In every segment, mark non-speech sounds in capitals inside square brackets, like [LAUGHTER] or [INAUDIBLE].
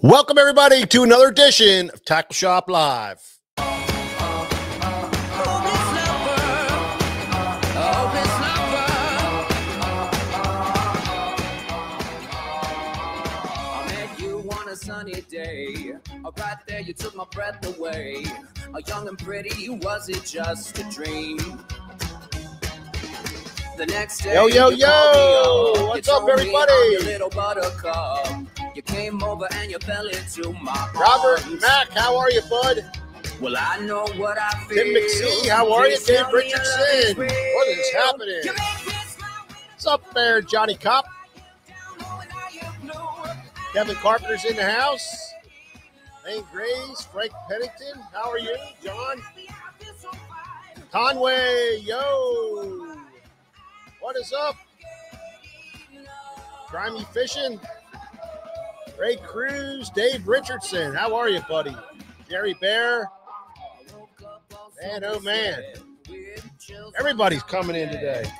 Welcome, everybody, to another edition of Tackle Shop Live. sunny day. Right there, you took my breath away. A young and pretty, was it just a dream? The next day, Yo, yo, yo! called me up. What's up, everybody? I'm your little buttercup. You came over and you fell into my Robert arms. Mack, how are you, bud? Well, I know what I feel. Tim McSee, how are you? Dave tell me your love is Richardson, what is happening? You make me smile when What's up there, Johnny Cop? I'm down, knowing how you know. Kevin Carpenter's in the house. Lane Graves, Frank Pennington, how are you? John Conway, yo. What is up? Grimy Fishing. Ray Cruz, Dave Richardson, how are you, buddy? Jerry Bear, Man, oh, man. everybody's coming in today.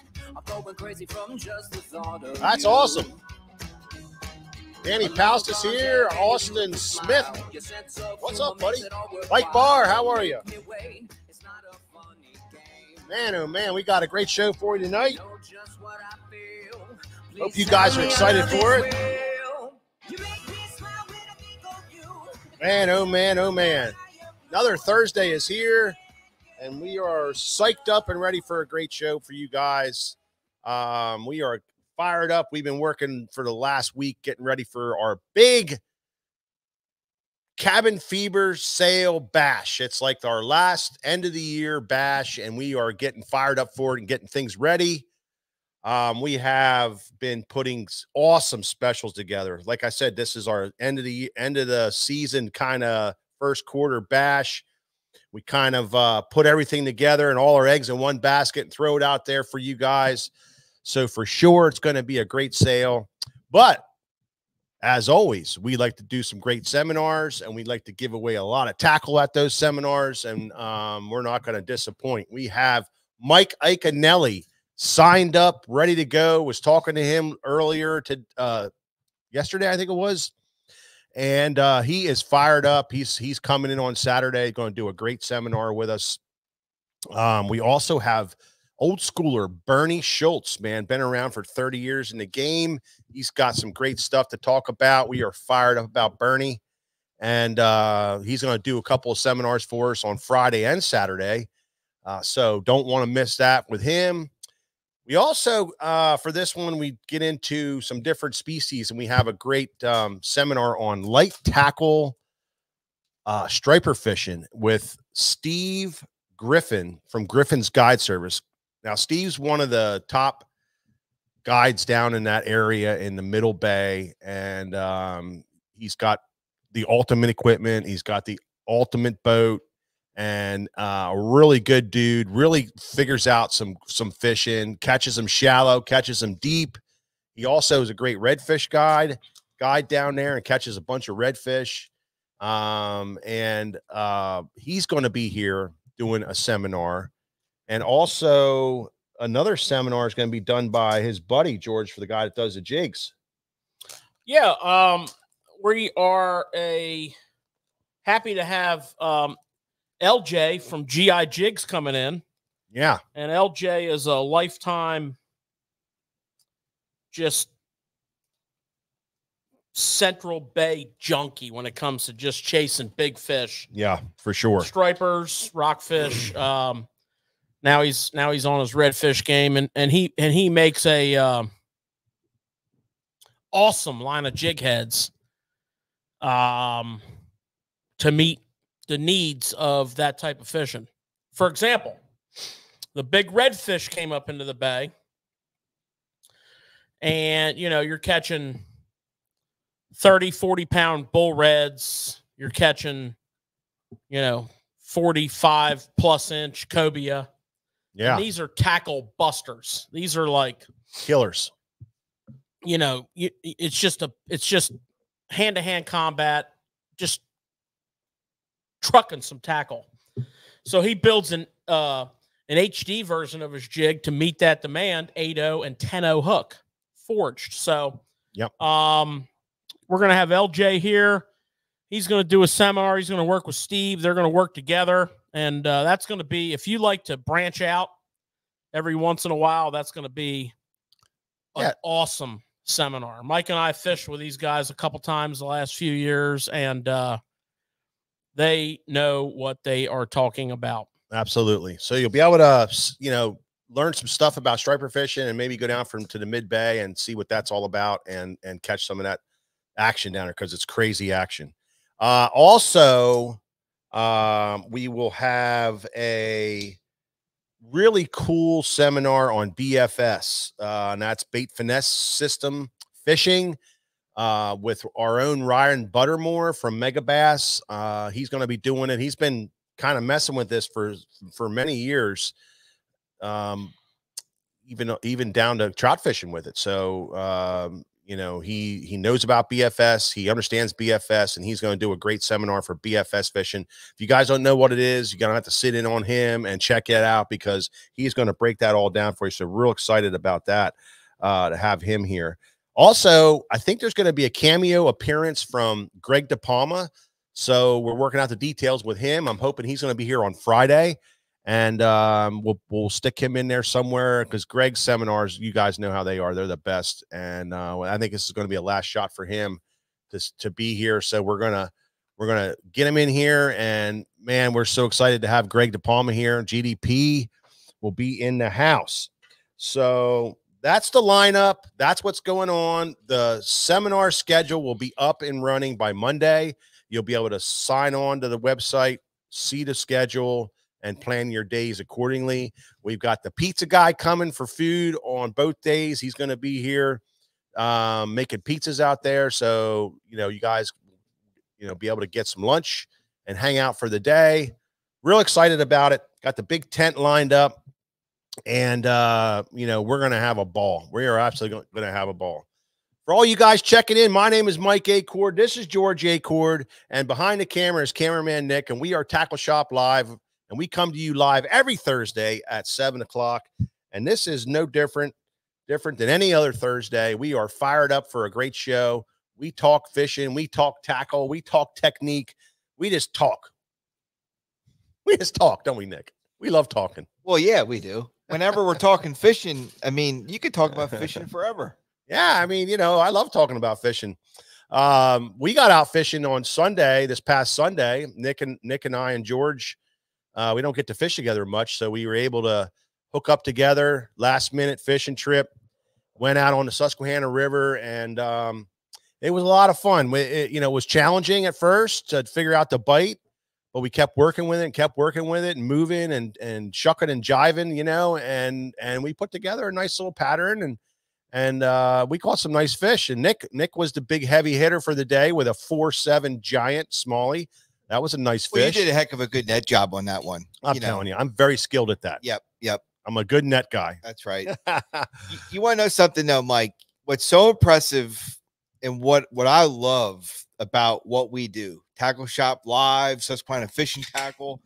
That's awesome. Danny Paust is here. Austin Smith. What's up, buddy? Mike Barr, how are you? Man, oh man, we got a great show for you tonight. Hope you guys are excited for it. Man, oh man, oh man. Another Thursday is here, and we are psyched up and ready for a great show for you guys. Um, we are fired up. We've been working for the last week getting ready for our big cabin fever sale bash. It's like our last end of the year bash, and we are getting fired up for it and getting things ready. Um, we have been putting awesome specials together. Like I said, this is our end of the end of the season kind of first quarter bash. We kind of uh, put everything together and all our eggs in one basket and throw it out there for you guys. So for sure, it's going to be a great sale. But as always, we like to do some great seminars and we like to give away a lot of tackle at those seminars. And um, we're not going to disappoint. We have Mike Iaconelli signed up, ready to go. Was talking to him earlier to uh, yesterday, I think it was. And uh, he is fired up. He's he's coming in on Saturday, going to do a great seminar with us. Um, we also have old schooler Bernie Schultz, man, been around for 30 years in the game. He's got some great stuff to talk about. We are fired up about Bernie, and uh, he's going to do a couple of seminars for us on Friday and Saturday. Uh, so don't want to miss that with him. We also, uh, for this one, we get into some different species, and we have a great um, seminar on light tackle uh, striper fishing with Steve Griffin from Griffin's Guide Service. Now, Steve's one of the top guides down in that area in the Middle Bay, and um, he's got the ultimate equipment. He's got the ultimate boat, and uh, a really good dude. Really figures out some some fishing, catches them shallow, catches them deep. He also is a great redfish guide guide down there and catches a bunch of redfish. Um, and uh, he's going to be here doing a seminar, and also another seminar is going to be done by his buddy George for the guy that does the jigs. Yeah, um, we are a happy to have um, LJ from GI Jigs coming in, Yeah, and LJ is a lifetime just Central Bay junkie when it comes to just chasing big fish, yeah, for sure. stripers, rockfish. [CLEARS THROAT] Um, now he's now he's on his redfish game, and and he and he makes a um, awesome line of jig heads um, to meet the needs of that type of fishing. For example, the big redfish came up into the bay, and you know you're catching 30, 40 pound bull reds. You're catching, you know, 45 plus inch cobia. Yeah, And these are tackle busters. These are like, killers. you know, it's just a, it's just hand to hand combat, just trucking some tackle. So he builds an, uh, an HD version of his jig to meet that demand, 8.0 and 10.0 hook forged. So, Yep. Um, we're going to have LJ here. He's going to do a seminar. He's going to work with Steve. They're going to work together. And uh, that's going to be, if you like to branch out every once in a while, that's going to be an Yeah. awesome seminar. Mike and I fished with these guys a couple times the last few years, and uh, they know what they are talking about. Absolutely. So you'll be able to, you know, learn some stuff about striper fishing and maybe go down from to the mid bay and see what that's all about and and catch some of that action down there because it's crazy action. Uh, also, um, we will have a really cool seminar on BFS, uh, and that's bait finesse system fishing uh, with our own Ryan Buttermore from Megabass. Uh, he's going to be doing it. He's been kind of messing with this for for many years, um, even even down to trout fishing with it. So um, you know he he knows about BFS. He understands BFS, and he's going to do a great seminar for BFS fishing. If you guys don't know what it is, you're going to have to sit in on him and check it out because he's going to break that all down for you. So real excited about that uh, to have him here. Also, I think there's going to be a cameo appearance from Greg DePalma. So we're working out the details with him. I'm hoping he's going to be here on Friday, and um, we'll we'll stick him in there somewhere because Greg's seminars, you guys know how they are. They're the best, and uh, I think this is going to be a last shot for him to to be here. So we're gonna we're gonna get him in here, and man, we're so excited to have Greg DePalma here. GDP will be in the house. So that's the lineup. That's what's going on. The seminar schedule will be up and running by Monday. You'll be able to sign on to the website, see the schedule, and plan your days accordingly. We've got the pizza guy coming for food on both days. He's going to be here um, making pizzas out there. So, you know, you guys, you know, be able to get some lunch and hang out for the day. Real excited about it. Got the big tent lined up and uh you know we're gonna have a ball. We are absolutely gonna have a ball. For all you guys checking in my name is mike a cord this is george a cord and behind the camera is cameraman nick and we are tackle shop live and we come to you live every thursday at seven o'clock. And this is no different different than any other thursday. We are fired up for a great show. We talk fishing we talk tackle we talk technique. We just talk. We just talk don't we nick? We love talking. Well, yeah, we do. Whenever we're talking fishing, I mean, you could talk about fishing [LAUGHS] forever. Yeah, I mean, you know, I love talking about fishing. Um, we got out fishing on Sunday, this past Sunday. Nick and Nick and I and George, uh, we don't get to fish together much, so we were able to hook up together. Last minute fishing trip. Went out on the Susquehanna River, and um, it was a lot of fun. We- It, you know, it was challenging at first to figure out the bite, but we kept working with it and kept working with it and moving and and shucking and jiving, you know, and and we put together a nice little pattern and and uh, we caught some nice fish. And Nick Nick was the big heavy hitter for the day with a four seven giant smallie. That was a nice Well, you did a heck of a good net job on that one. I'm you know. telling you, I'm very skilled at that. Yep, yep, I'm a good net guy. that's right. [LAUGHS] you, you want to know something though, Mike? What's so impressive and what what I love about what we do, Tackle Shop Live, Susquehanna Fishing Tackle,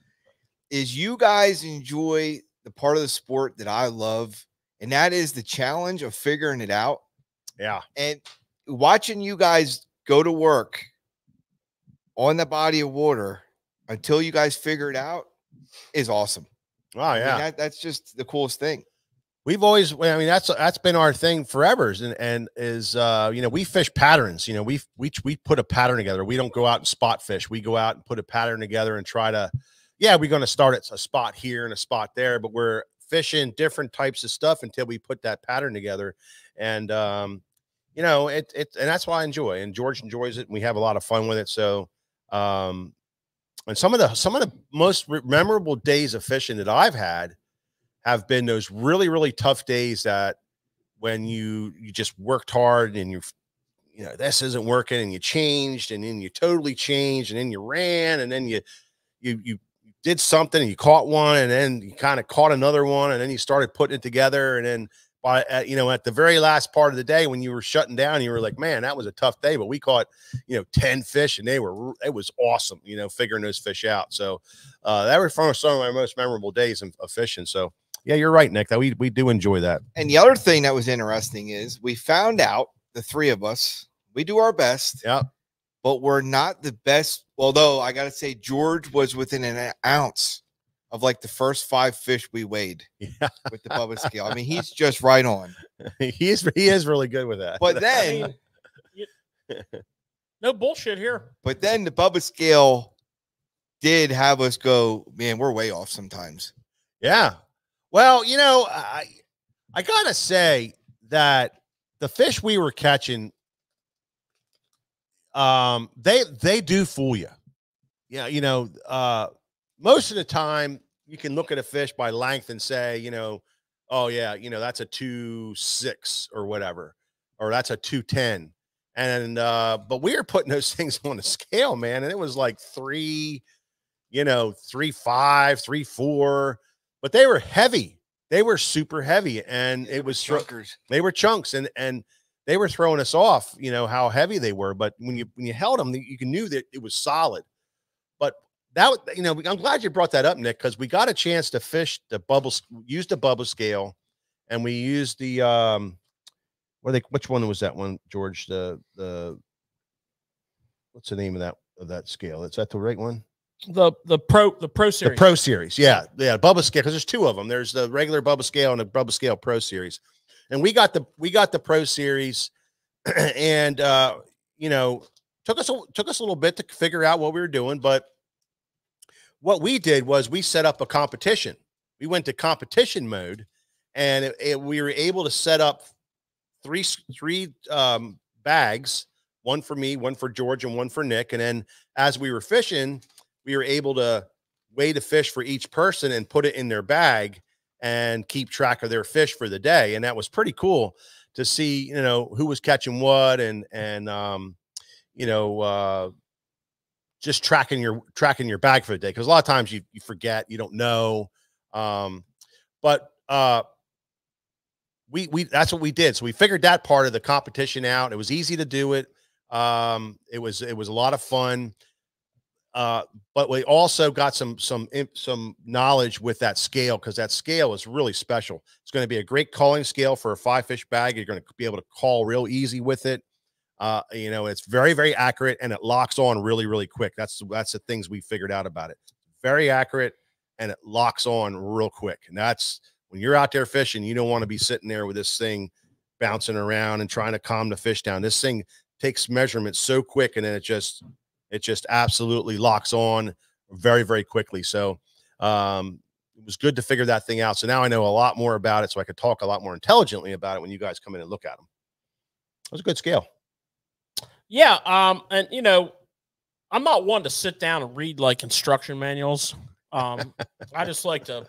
is you guys enjoy the part of the sport that I love, and that is the challenge of figuring it out yeah, and watching you guys go to work on the body of water until you guys figure it out is awesome. oh I mean, yeah. that, that's just the coolest thing. We've always, I mean, that's that's been our thing forever, and and is uh, you know, we fish patterns. You know, we we we put a pattern together. We don't go out and spot fish. We go out and put a pattern together and try to, yeah, we're going to start at a spot here and a spot there, but we're fishing different types of stuff until we put that pattern together. And um, you know, it it and that's why I enjoy. And George enjoys it, and we have a lot of fun with it. So, um, and some of the some of the most memorable days of fishing that I've had have been those really really tough days that when you you just worked hard and you're you know this isn't working and you changed and then you totally changed and then you ran and then you you you did something and you caught one and then you kind of caught another one and then you started putting it together and then by at, you know at the very last part of the day when you were shutting down you were like man that was a tough day but we caught you know 10 fish and they were it was awesome you know figuring those fish out. So uh that was some of my most memorable days of, of fishing. So yeah, you're right, Nick. That we we do enjoy that. And the other thing that was interesting is we found out the three of us We do our best. Yep. But we're not the best. Although I gotta say, George was within an ounce of like the first five fish we weighed Yeah. [LAUGHS] with the Bubba scale. I mean, he's just right on. [LAUGHS] he is he is really good with that. But [LAUGHS] I then, mean, you- no bullshit here. but then the Bubba scale did have us go, man, we're way off sometimes. Yeah. Well, you know, I I gotta say that the fish we were catching, um, they they do fool you. Yeah, you know, uh, most of the time you can look at a fish by length and say, you know, oh yeah, you know that's a two six or whatever, or that's a two ten, and uh, but we were putting those [LAUGHS] things on a scale, man, and it was like three, you know, three five, three four but they were heavy. They were super heavy, and it was thro- they were chunks, and and they were throwing us off. You know how heavy they were, but when you when you held them, you can knew that it was solid. But that you know, I'm glad you brought that up, Nick, because we got a chance to fish the bubbles, use the Bubba scale, and we used the um, what are they? Which one was that one, George? The the what's the name of that of that scale? Is that the right one? The the pro the pro series. The Pro Series, yeah, yeah, Bubba Scale because there's two of them. There's the regular Bubba Scale and the Bubba Scale Pro Series, and we got the we got the Pro Series, [CLEARS THROAT] and uh, you know took us a, took us a little bit to figure out what we were doing, but what we did was we set up a competition. We went to competition mode, and it, it- we were able to set up three three um, bags, one for me, one for George, and one for Nick. And then as we were fishing, we were able to weigh the fish for each person and put it in their bag and keep track of their fish for the day. And that was pretty cool to see, you know, who was catching what and and um, you know, uh just tracking your tracking your bag for the day because a lot of times you you forget, you don't know. Um, but uh we we that's what we did. So we figured that part of the competition out. It was easy to do it. Um, it was it was a lot of fun. Uh, but we also got some some some knowledge with that scale because that scale is really special. It's going to be a great calling scale for a five fish bag. You're going to be able to call real easy with it. Uh, you know, it's very very accurate and it locks on really really quick. That's that's the things we figured out about it. Very accurate and it locks on real quick. And that's when you're out there fishing, you don't want to be sitting there with this thing bouncing around and trying to calm the fish down. This thing takes measurements so quick and then it just it just absolutely locks on very very quickly so um it was good to figure that thing out so now i know a lot more about it so i could talk a lot more intelligently about it when you guys come in and look at them it was a good scale Yeah, um, and you know, I'm not one to sit down and read like instruction manuals. Um, [LAUGHS] I just like to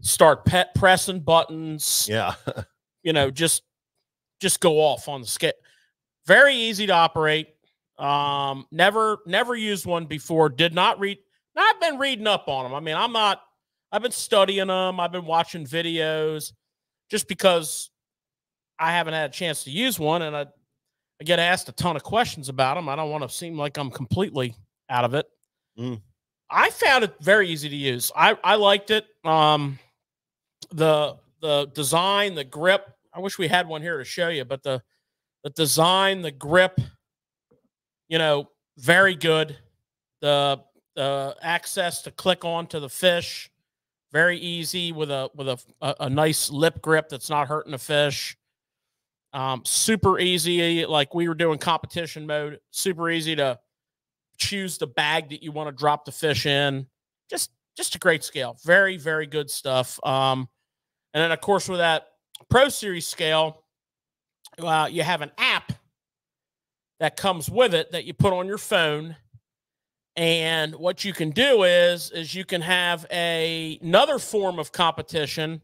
start pet pressing buttons. yeah [LAUGHS] You know, just just go off on the scale. Very easy to operate. Um, never never used one before. Did not read. I've been reading up on them. I mean, I'm not. I've been studying them. I've been watching videos, just because I haven't had a chance to use one, and I I get asked a ton of questions about them. I don't want to seem like I'm completely out of it. Mm. I found it very easy to use. I I liked it. Um, the the design, the grip. I wish we had one here to show you, but the the design, the grip, you know, very good. The the access to click onto the fish, very easy with a with a a, a nice lip grip that's not hurting the fish. Um, super easy, like we were doing competition mode. Super easy to choose the bag that you want to drop the fish in. Just just a great scale. Very very good stuff. Um, and then of course with that Pro Series scale, uh, you have an app that comes with it that you put on your phone. And what you can do is is you can have a another form of competition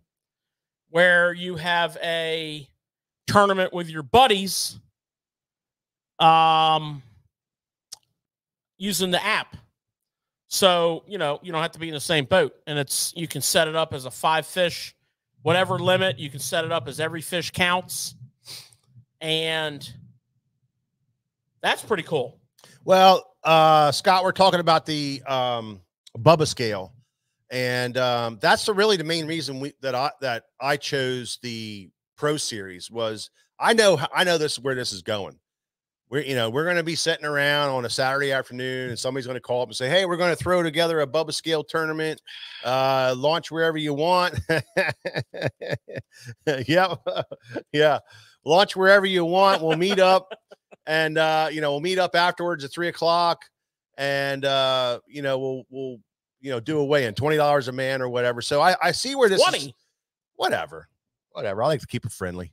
where you have a tournament with your buddies um using the app. So, you know, you don't have to be in the same boat and it's you can set it up as a five fish whatever limit, you can set it up as every fish counts. And that's pretty cool. well uh scott we're talking about the um bubba scale and um that's the really the main reason we that i that i chose the pro series was i know I know this where this is going we're you know we're going to be sitting around on a Saturday afternoon, and somebody's going to call up and say, "Hey, we're going to throw together a Bubba Scale tournament. Uh, launch wherever you want." [LAUGHS] yep, [LAUGHS] yeah, launch wherever you want. We'll meet up, and uh, you know we'll meet up afterwards at three o'clock, and uh, you know we'll we'll you know do a weigh in twenty dollars a man or whatever. So I I see where this is Twenty. whatever, whatever. I like to keep it friendly.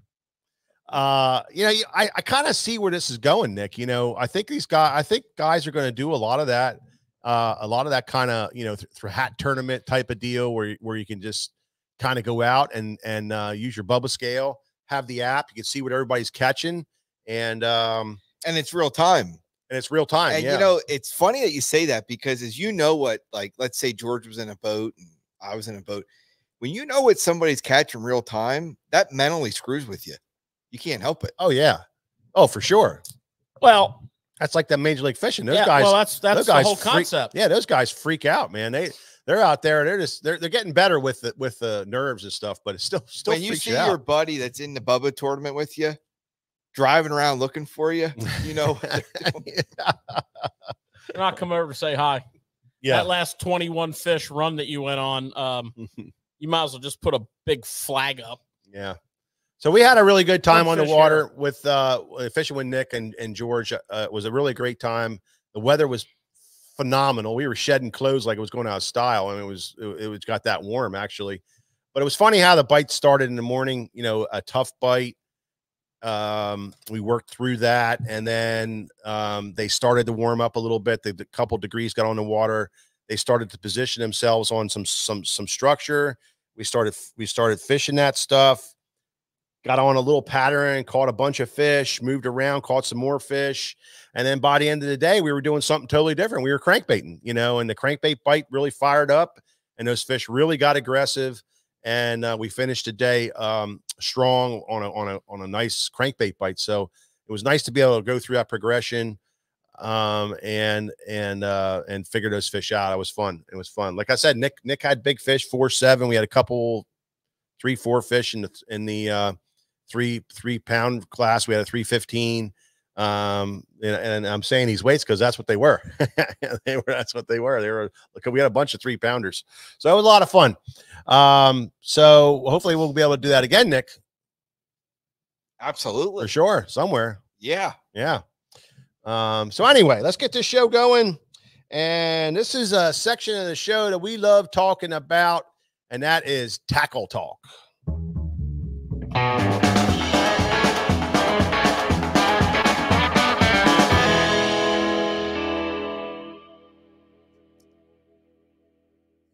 Uh, you know, I, I kind of see where this is going, Nick. You know, I think these guys, I think guys are going to do a lot of that, uh, a lot of that kind of, you know, th- through hat tournament type of deal where, you- where you can just kind of go out and, and, uh, use your Bubba scale, have the app, you can see what everybody's catching and, um, and it's real time. and it's real time. And yeah. you know, it's funny that you say that because as you know what, like, let's say George was in a boat and I was in a boat. When you know what somebody's catching real time, that mentally screws with you. You can't help it. oh yeah. Oh, for sure. Well, That's like that major league fishing. Those yeah, guys, well, that's that's those the whole freak- concept. Yeah, those guys freak out, man. They they're out there. They're just they're they're getting better with the with the nerves and stuff, but it's still [LAUGHS] still when you see you your buddy that's in the Bubba tournament with you, driving around looking for you, you know, [LAUGHS] [LAUGHS] what [LAUGHS] they're doing. And I'll come over to say hi. yeah. That last 21 fish run that you went on, um, you might as well just put a big flag up. yeah. So we had a really good time Good on the fish water with uh uh, fishing with Nick and and George. Uh, it was a really great time. The weather was phenomenal. We were shedding clothes like it was going out of style, and it was it, it was got that warm actually. But it was funny how the bite started in the morning. You know, a tough bite. Um, we worked through that, and then um, they started to warm up a little bit. The, the couple degrees got on the water. They started to position themselves on some some some structure. We started we started fishing that stuff. Got on a little pattern, caught a bunch of fish, moved around, caught some more fish, and then by the end of the day, we were doing something totally different. We were crankbaiting, you know, and the crankbait bite really fired up, and those fish really got aggressive and uh, we finished the day um, strong on a on a on a nice crankbait bite. So it was nice to be able to go through that progression um, and and uh, and figure those fish out. It was fun. It was fun. Like I said, Nick Nick had big fish, four seven. We had a couple, three four fish in the in the uh, three three pound class. We had a three fifteen. Um, and, and I'm saying these weights because that's what they were. [LAUGHS] they were that's what they were. They were. Look, we had a bunch of three pounders, so it was a lot of fun. Um, so hopefully we'll be able to do that again, Nick, Absolutely. for sure, somewhere. Yeah. Yeah. Um, so anyway, let's get this show going. And this is a section of the show that we love talking about, and that is tackle talk.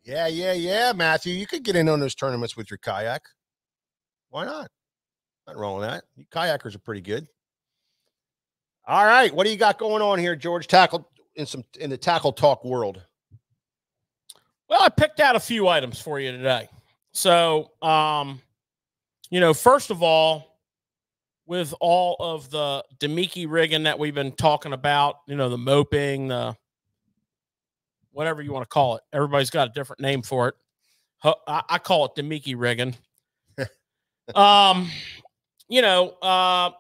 Yeah, yeah, yeah, Matthew. You could get in on those tournaments with your kayak. Why not? Nothing wrong with that. You kayakers are pretty good. All right, what do you got going on here, George? Tackle in some in the tackle talk world. Well, I picked out a few items for you today. So, um, you know, first of all, with all of the Damiki rigging that we've been talking about, you know, the moping, the whatever you want to call it, everybody's got a different name for it. I, I call it Damiki rigging. [LAUGHS] um, you know, uh,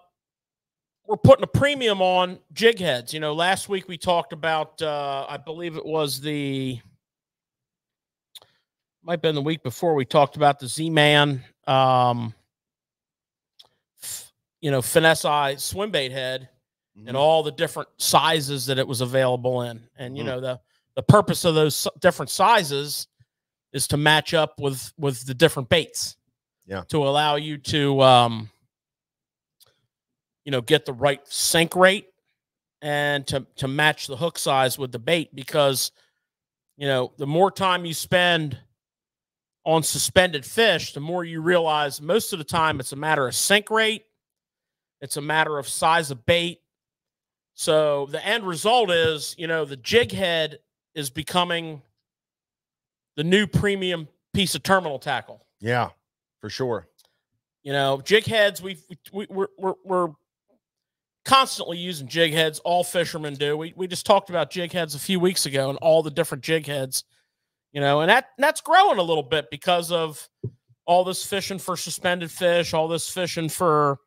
we're putting a premium on jig heads. You know, last week we talked about, uh, I believe it was the might have been the week before we talked about the Z-Man, um, f- you know, finesse eye swim bait head and all the different sizes that it was available in. And you Mhm. know, the the purpose of those different sizes is to match up with with the different baits. Yeah. To allow you to um you know, get the right sink rate and to to match the hook size with the bait because you know, the more time you spend on suspended fish, the more you realize most of the time it's a matter of sink rate, it's a matter of size of bait. So the end result is, you know, the jig head is becoming the new premium piece of terminal tackle. Yeah, for sure. You know, jig heads, we've, we, we're, we're, we're constantly using jig heads. All fishermen do. We, we just talked about jig heads a few weeks ago and all the different jig heads, you know, and that that's growing a little bit because of all this fishing for suspended fish, all this fishing for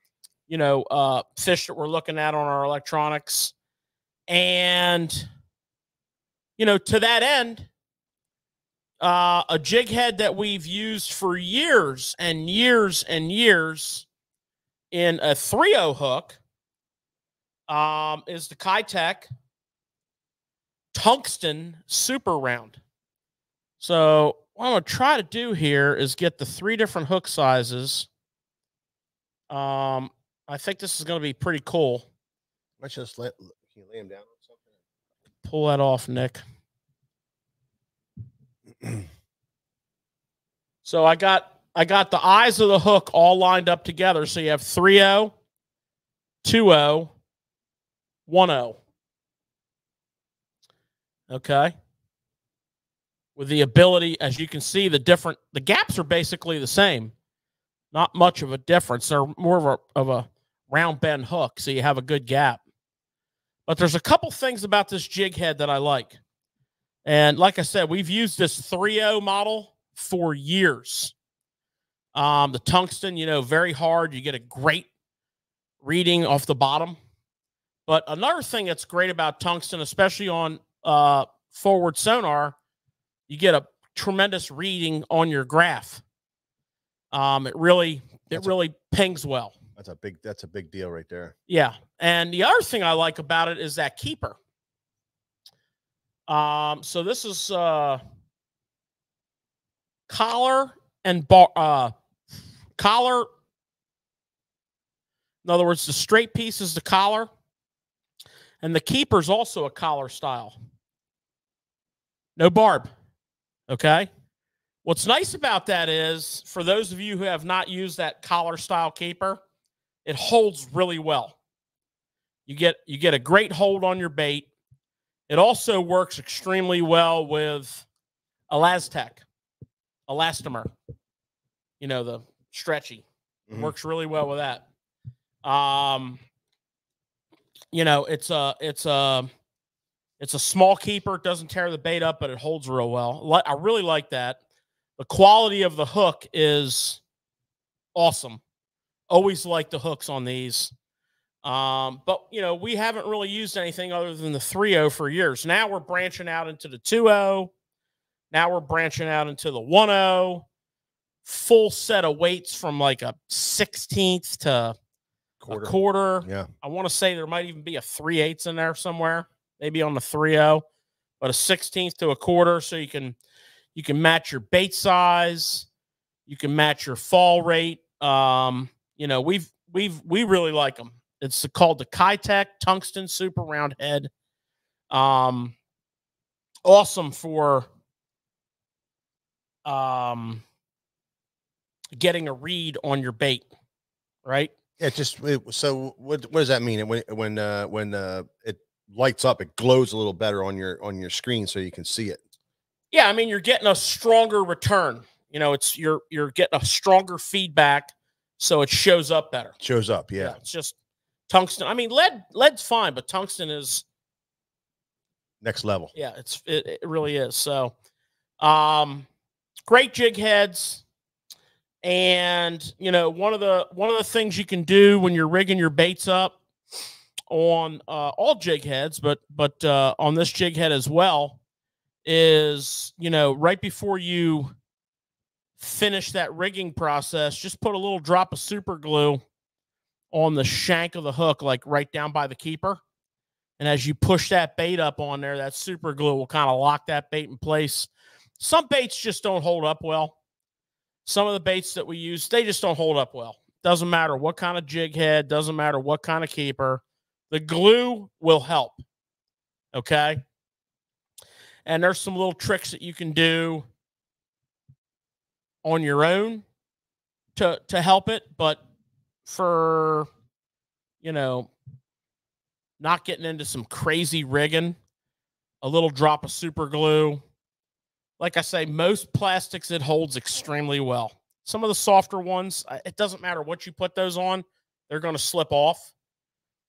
you know, uh, fish that we're looking at on our electronics. And, you know, to that end, uh, a jig head that we've used for years and years and years in a 3 0 hook um, is the Keitech tungsten super round. So what I'm going to try to do here is get the three different hook sizes. Um, I think this is going to be pretty cool. Let's just let you lay him down? Pull that off, Nick. so I got I got the eyes of the hook all lined up together. So you have 3-0, 2-0, 1-0. Okay. With the ability, as you can see, the different the gaps are basically the same. Not much of a difference. They're more of a of a round bend hook, so you have a good gap. But there's a couple things about this jig head that I like. And like I said, we've used this 3.0 model for years. Um, the tungsten, you know, very hard. You get a great reading off the bottom. But another thing that's great about tungsten, especially on uh, forward sonar, you get a tremendous reading on your graph. Um, it really, it really pings well. That's a big that's a big deal right there. Yeah. And the other thing I like about it is that keeper. Um, so this is uh collar and bar uh collar. In other words, the straight piece is the collar, and the keeper is also a collar style. No barb. Okay. What's nice about that is for those of you who have not used that collar style keeper, it holds really well. You get you get a great hold on your bait. It also works extremely well with ElaZtech, elastomer. You know the stretchy Mhm. works really well with that. Um, you know it's a it's a it's a small keeper. It doesn't tear the bait up, but it holds real well. I really like that. The quality of the hook is awesome always like the hooks on these. Um, but you know, we haven't really used anything other than the 3-0 for years. Now we're branching out into the 2-0. Now we're branching out into the 1-0. Full set of weights from like a 16th to Quarter. a quarter. Yeah. I want to say there might even be a 3 eighths in there somewhere, maybe on the 3-0, but a 16th to a quarter. So you can you can match your bait size, you can match your fall rate. Um, you know, we've we've we really like them. It's called the Keitech Tungsten Super Round Head. Um, awesome for um getting a read on your bait, right? Yeah, just it, so what what does that mean? When when uh when uh it lights up, it glows a little better on your on your screen so you can see it. Yeah, I mean you're getting a stronger return. You know, it's you're you're getting a stronger feedback, so it shows up better. Shows up, yeah. it's just tungsten. I mean, lead lead's fine, but tungsten is Next level. yeah, it's it, it really is. So, um, great jig heads, and you know one of the one of the things you can do when you're rigging your baits up on uh, all jig heads, but but uh, on this jig head as well, is you know right before you finish that rigging process, just put a little drop of super glue on the shank of the hook, like right down by the keeper. And as you push that bait up on there, that super glue will kind of lock that bait in place. Some baits just don't hold up well. Some of the baits that we use, they just don't hold up well. Doesn't matter what kind of jig head, doesn't matter what kind of keeper. The glue will help. Okay. And there's some little tricks that you can do on your own to to help it, but for you know, not getting into some crazy rigging, a little drop of super glue. Like I say, most plastics it holds extremely well. Some of the softer ones, it doesn't matter what you put those on, they're going to slip off.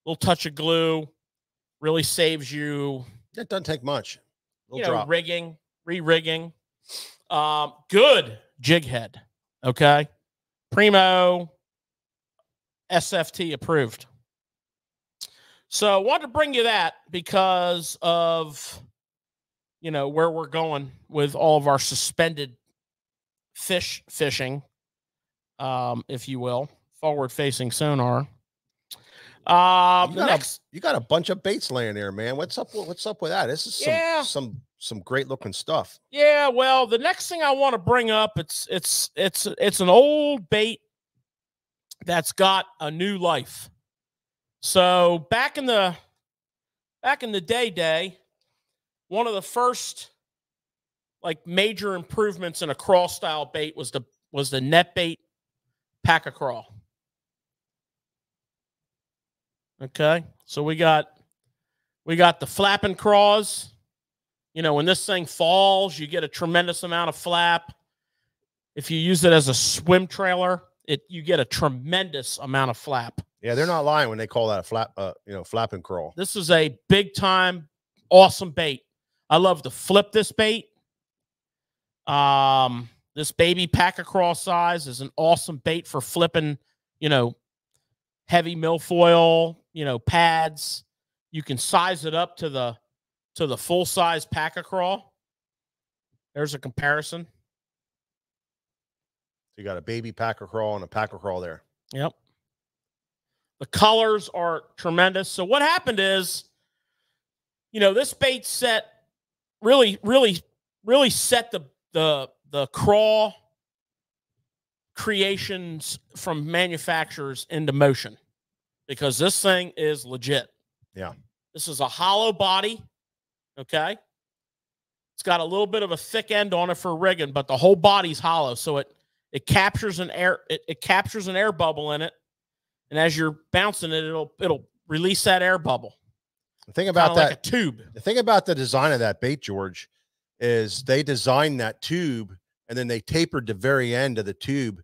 little touch of glue really saves you, It doesn't take much. you know, drop. rigging, re-rigging. Um, good jig head. Okay. Primo SFT approved. So I wanted to bring you that because of you know where we're going with all of our suspended fish fishing, um, if you will, forward facing sonar. Um, You got, next, a, you got a bunch of baits laying there, man. What's up? with- What's up with that? This is some Yeah. some some great looking stuff. yeah, well, the next thing I want to bring up, it's it's it's it's an old bait that's got a new life. So back in the back in the day, day, one of the first like major improvements in a crawl style bait was the was the net bait pack a crawl. Okay, so we got we got the flapping craws. You know, when this thing falls, you get a tremendous amount of flap. If you use it as a swim trailer, it you get a tremendous amount of flap. Yeah, they're not lying when they call that a flap, uh, you know, flap and crawl. This is a big time, awesome bait. I love to flip this bait. Um, this baby Paca Craw size is an awesome bait for flipping, you know, heavy milfoil, you know, pads. You can size it up to the to the full size pack a crawl. There's a comparison. So you got a baby Paca Craw and a Paca Craw there. Yep. The colors are tremendous. So what happened is, you know, this bait set really, really, really set the the the crawl creations from manufacturers into motion because this thing is legit. Yeah. This is a hollow body. Okay. It's got a little bit of a thick end on it for rigging, but the whole body's hollow. So it it captures an air it, it captures an air bubble in it. And as you're bouncing it, it'll it'll release that air bubble. The thing about like that, a tube. the thing about the design of that bait, George, is they designed that tube and then they tapered the very end of the tube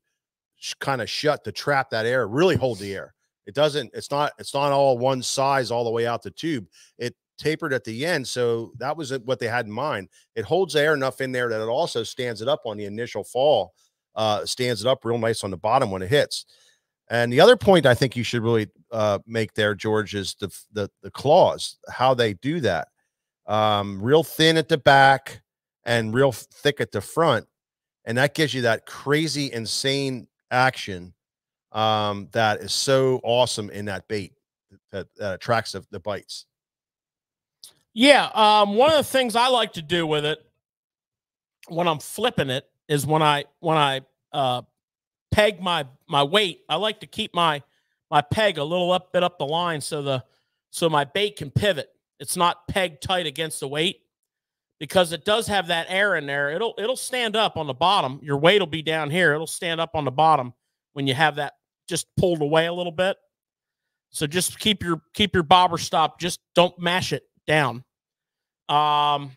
kind of shut to trap that air, really hold the air. It doesn't, it's not, it's not all one size all the way out the tube. It tapered at the end. So that was what they had in mind. It holds air enough in there that it also stands it up on the initial fall, uh, stands it up real nice on the bottom when it hits. And the other point I think you should really uh, make there, George, is the the the claws, how they do that. Um, real thin at the back and real thick at the front, and that gives you that crazy, insane action um, that is so awesome in that bait that, that attracts the, the bites. Yeah. Um, one of the things I like to do with it when I'm flipping it is when I when I uh, peg my my weight, I like to keep my my peg a little up bit up the line so the so my bait can pivot. It's not pegged tight against the weight because it does have that air in there. It'll it'll stand up on the bottom. Your weight will be down here. It'll stand up on the bottom when you have that just pulled away a little bit. So just keep your keep your bobber stop. Just don't mash it down. Um,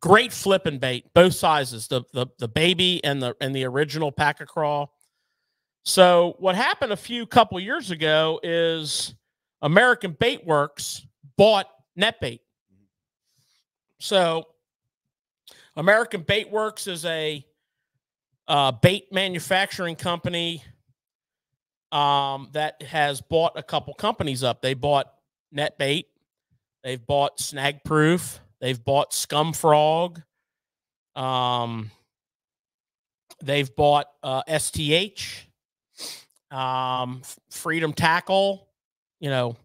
great flipping bait, both sizes, the the the baby and the and the original Paca Craw. So what happened a few couple years ago is American Bait Works bought NetBait. So American Bait Works is a uh, bait manufacturing company um, that has bought a couple companies up. They bought NetBait, they've bought Snag Proof. they've bought Scumfrog, um, they've bought uh, STH, um, Freedom Tackle, you know,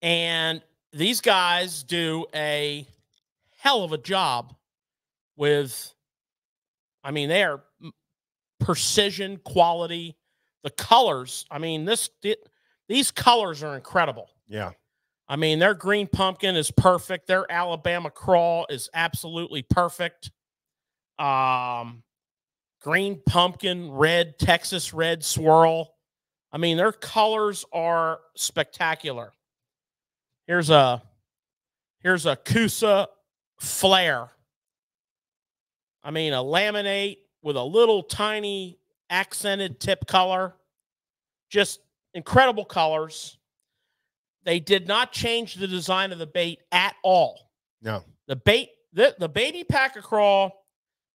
and these guys do a hell of a job with, I mean, they are precision, quality, the colors. I mean, this th- these colors are incredible. Yeah. I mean, their green pumpkin is perfect. Their Alabama crawl is absolutely perfect. Um, green pumpkin, red Texas red swirl. I mean, their colors are spectacular. Here's a here's a Kusa flare. I mean, a laminate with a little tiny accented tip color. Just incredible colors. They did not change the design of the bait at all. No. The bait, the, the baby Paca Craw,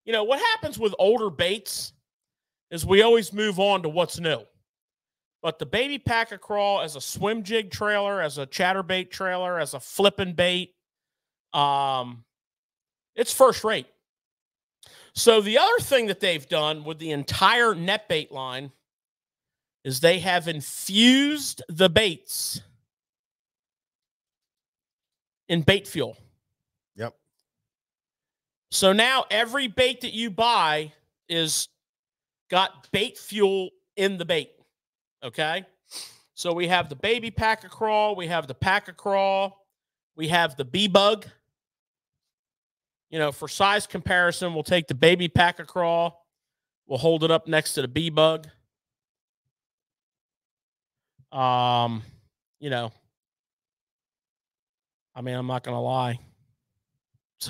you know, what happens with older baits is we always move on to what's new. But the baby Paca Craw as a swim jig trailer, as a chatterbait trailer, as a flipping bait, um, it's first rate. So the other thing that they've done with the entire NetBait line is they have infused the baits in bait fuel. Yep. So now every bait that you buy is got bait fuel in the bait. Okay. So we have the baby Paca Craw, we have the Paca Craw, we have the bee bug. You know, for size comparison, we'll take the baby Paca Craw, we'll hold it up next to the bee bug. Um, you know, I mean, I'm not gonna lie. [LAUGHS]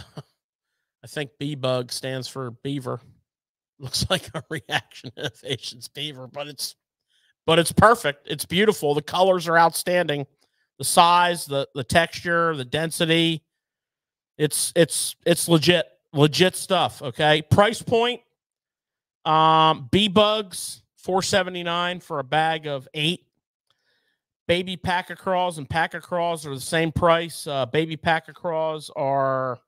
I think bee bug stands for beaver. [LAUGHS] Looks like a reaction innovations beaver, but it's but it's perfect. It's beautiful. The colors are outstanding. The size, the the texture, the density. It's it's it's legit legit stuff. Okay, price point. Um, bee bugs four seventy nine for a bag of eight. Baby Paca Craws and Paca Craws are the same price. Uh, baby Paca Craws are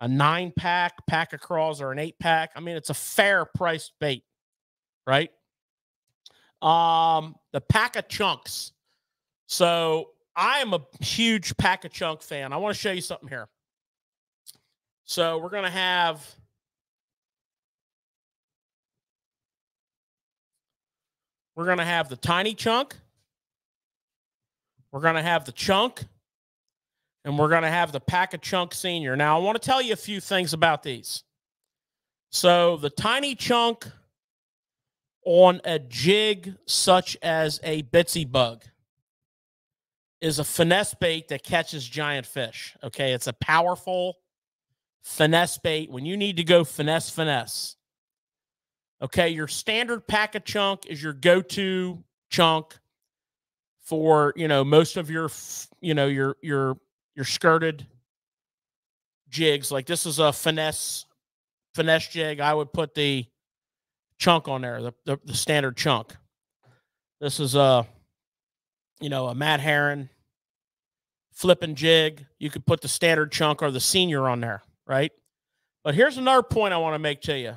a nine pack, Paca Craws are an eight pack. I mean, it's a fair priced bait, right? Um, the Paca Chunks. So I am a huge Paca Chunk fan. I want to show you something here. So we're gonna have we're gonna have the tiny chunk. We're gonna have the chunk, and we're going to have the Paca Chunk Senior. Now, I want to tell you a few things about these. So, the tiny chunk on a jig such as a Bitsy bug is a finesse bait that catches giant fish. Okay, it's a powerful finesse bait when you need to go finesse, finesse. Okay, your standard Paca Chunk is your go to chunk for you know most of your you know your your your skirted jigs. Like this is a finesse finesse jig. I would put the chunk on there, the, the, the standard chunk. This is a you know a Matt Herren flipping jig. You could put the standard chunk or the senior on there, right? But here's another point I want to make to you.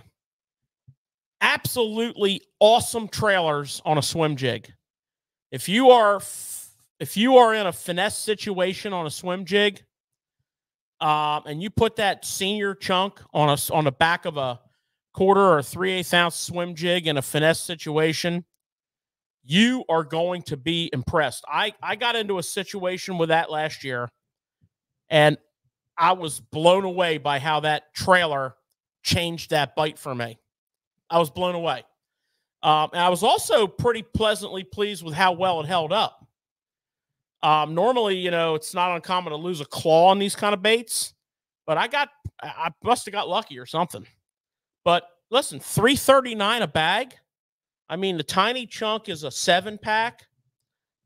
Absolutely awesome trailers on a swim jig. If you are if you are in a finesse situation on a swim jig, um, and you put that senior chunk on a on the back of a quarter or three eighth ounce swim jig in a finesse situation, you are going to be impressed. I I got into a situation with that last year, and I was blown away by how that trailer changed that bite for me. I was blown away. Um, and I was also pretty pleasantly pleased with how well it held up. Um, normally, you know, it's not uncommon to lose a claw on these kind of baits, but I got, I must have got lucky or something. But listen, 339 a bag. I mean, the tiny chunk is a seven pack,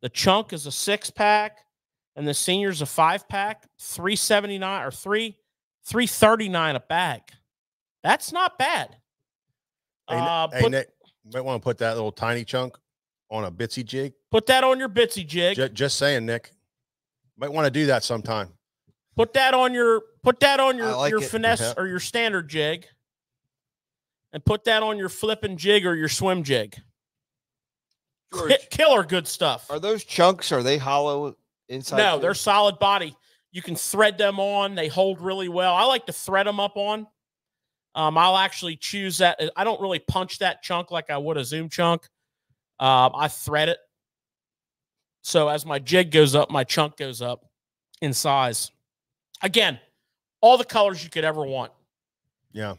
the chunk is a six pack, and the senior's a five pack, 379 or three, 339 a bag. That's not bad. Hey, Uh, hey Nick, you might want to put that little tiny chunk on a bitsy jig. put that on your bitsy jig. Ju- just saying, Nick. Might want to do that sometime. Put that on your put that on your like your it. finesse Yeah. or your standard jig, and put that on your flipping jig or your swim jig. George, Ki- Killer good stuff. are those chunks? Are they hollow inside? No, too? they're solid body. You can thread them on. They hold really well. I like to thread them up on. Um, I'll actually choose that. I don't really punch that chunk like I would a zoom chunk. Um, I thread it. So as my jig goes up, my chunk goes up in size. Again, all the colors you could ever want. Yeah.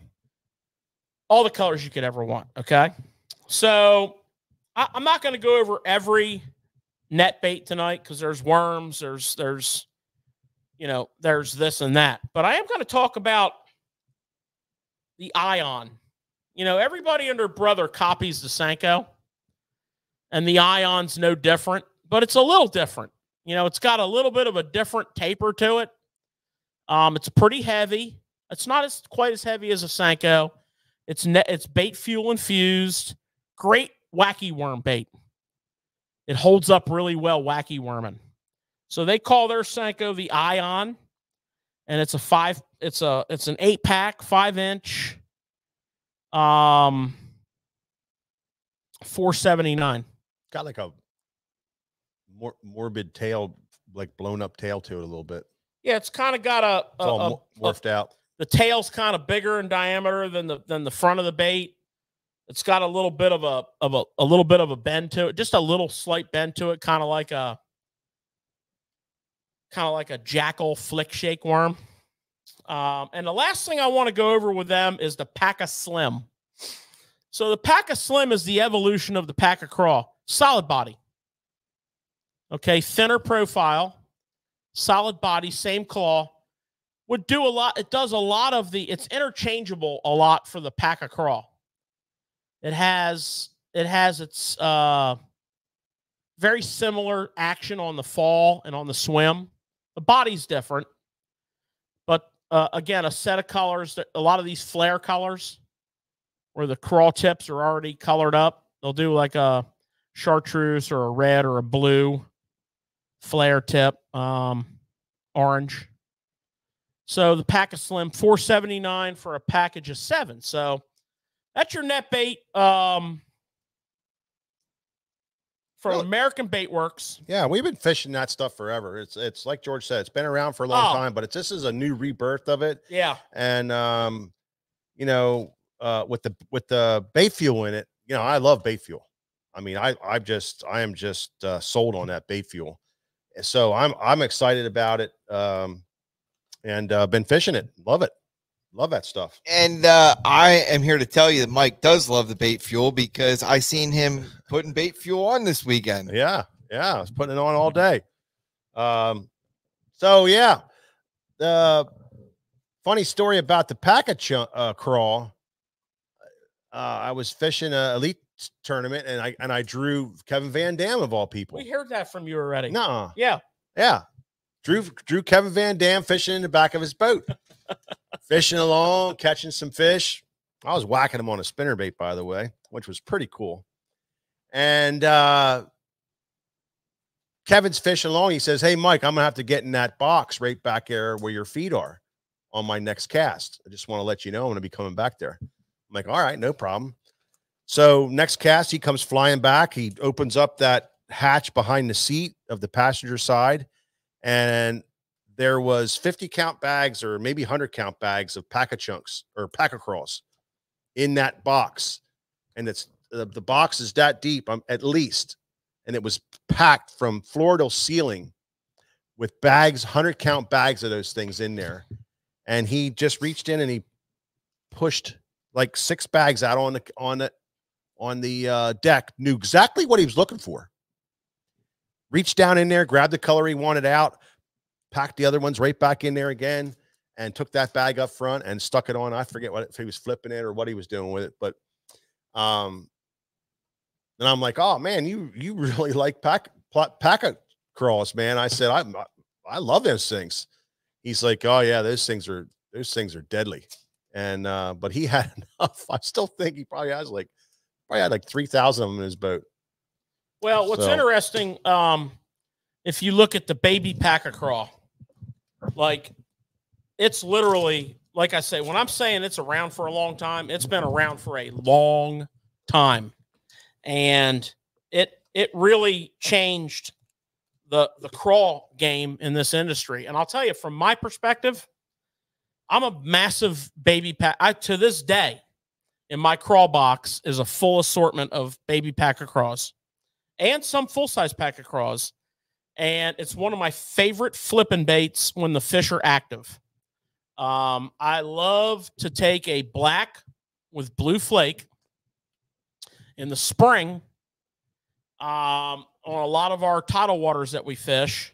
all the colors you could ever want. Okay. So I, I'm not going to go over every NetBait tonight because there's worms, there's, there's, you know, there's this and that. But I am going to talk about the ion. You know, everybody and brother copies the Senko, and the ion's no different, but it's a little different. You know, it's got a little bit of a different taper to it. Um, it's pretty heavy. It's not as quite as heavy as a Senko. It's net, it's bait fuel infused. Great wacky worm bait. It holds up really well, wacky worming. So they call their Senko the Ion, and it's a five. It's a it's an eight pack, five inch. Um, four seventy nine. Got like a mor- morbid tail, like blown up tail to it a little bit. Yeah, it's kind of got a, It's a- all a- mor- a- out. the tail's kind of bigger in diameter than the than the front of the bait. It's got a little bit of a of a, a little bit of a bend to it, just a little slight bend to it, kind of like a kind of like a Jackall Flick Shake worm. Um, and the last thing I want to go over with them is the Paca Slim. So the Paca Slim is the evolution of the Paca Craw, solid body. Okay, thinner profile, solid body, same claw would do a lot. It does a lot of the. It's interchangeable a lot for the Paca Craw. It has it has its uh, very similar action on the fall and on the swim. The body's different, but uh, again, a set of colors. That a lot of these flare colors, where the crawl tips are already colored up. They'll do like a chartreuse or a red or a blue flare tip, um, orange. So the Paca Slim, 479 for a package of seven. So that's your NetBait um, from Really? American Bait Works. Yeah, we've been fishing that stuff forever. It's it's like George said, it's been around for a long Oh. time, but it's this is a new rebirth of it. Yeah. And um, you know, uh with the with the bait fuel in it, you know, I love bait fuel. I mean, I I just I am just uh, sold on that bait fuel. So I'm I'm excited about it. Um and uh been fishing it. Love it. Love that stuff. And uh, I am here to tell you that Mike does love the bait fuel because I seen him putting bait fuel on this weekend. Yeah, yeah, I was putting it on all day. Um, so yeah, the funny story about the packet ch- uh, crawl. Uh, I was fishing a elite tournament, and I and I drew Kevin VanDam of all people. We heard that from you already. No, Yeah. yeah, drew drew Kevin VanDam fishing in the back of his boat, [LAUGHS] fishing along, catching some fish. I was whacking him on a spinner bait, by the way, which was pretty cool. And uh Kevin's fishing along. He says, Hey, Mike, I'm gonna have to get in that box right back there where your feet are on my next cast. I just want to let you know I'm gonna be coming back there. I'm like, All right, no problem. So next cast, he comes flying back. He opens up that hatch behind the seat of the passenger side, and there was 50 count bags or maybe 100 count bags of Paca Chunks or Paca Craws in that box. And it's the, the box is that deep, um, at least. And it was packed from floor to ceiling with bags, 100 count bags of those things in there. And he just reached in and he pushed like six bags out on the on the on the uh, deck, knew exactly what he was looking for. Reached down in there, grabbed the color he wanted out, packed the other ones right back in there again, and took that bag up front and stuck it on. I forget what if he was flipping it or what he was doing with it, but um, and I'm like, oh man, you you [LAUGHS] really like pack pack Paca Craws, man. I said, I I love those things. He's like, oh yeah, those things are those things are deadly. And uh, but he [LAUGHS] had enough. I still think he probably has like probably had like three thousand of them in his boat. Well, what's So- interesting, um, if you look at the baby Paca Craw, like it's literally, like I say, when I'm saying it's around for a long time, it's been around for a long time. And it it really changed the the crawl game in this industry. And I'll tell you, from my perspective, I'm a massive baby pack. I to this day, in my crawl box is a full assortment of baby Paca Craws and some full size Paca Craws. And it's one of my favorite flipping baits when the fish are active. Um, I love to take a black with blue flake in the spring um, on a lot of our tidal waters that we fish.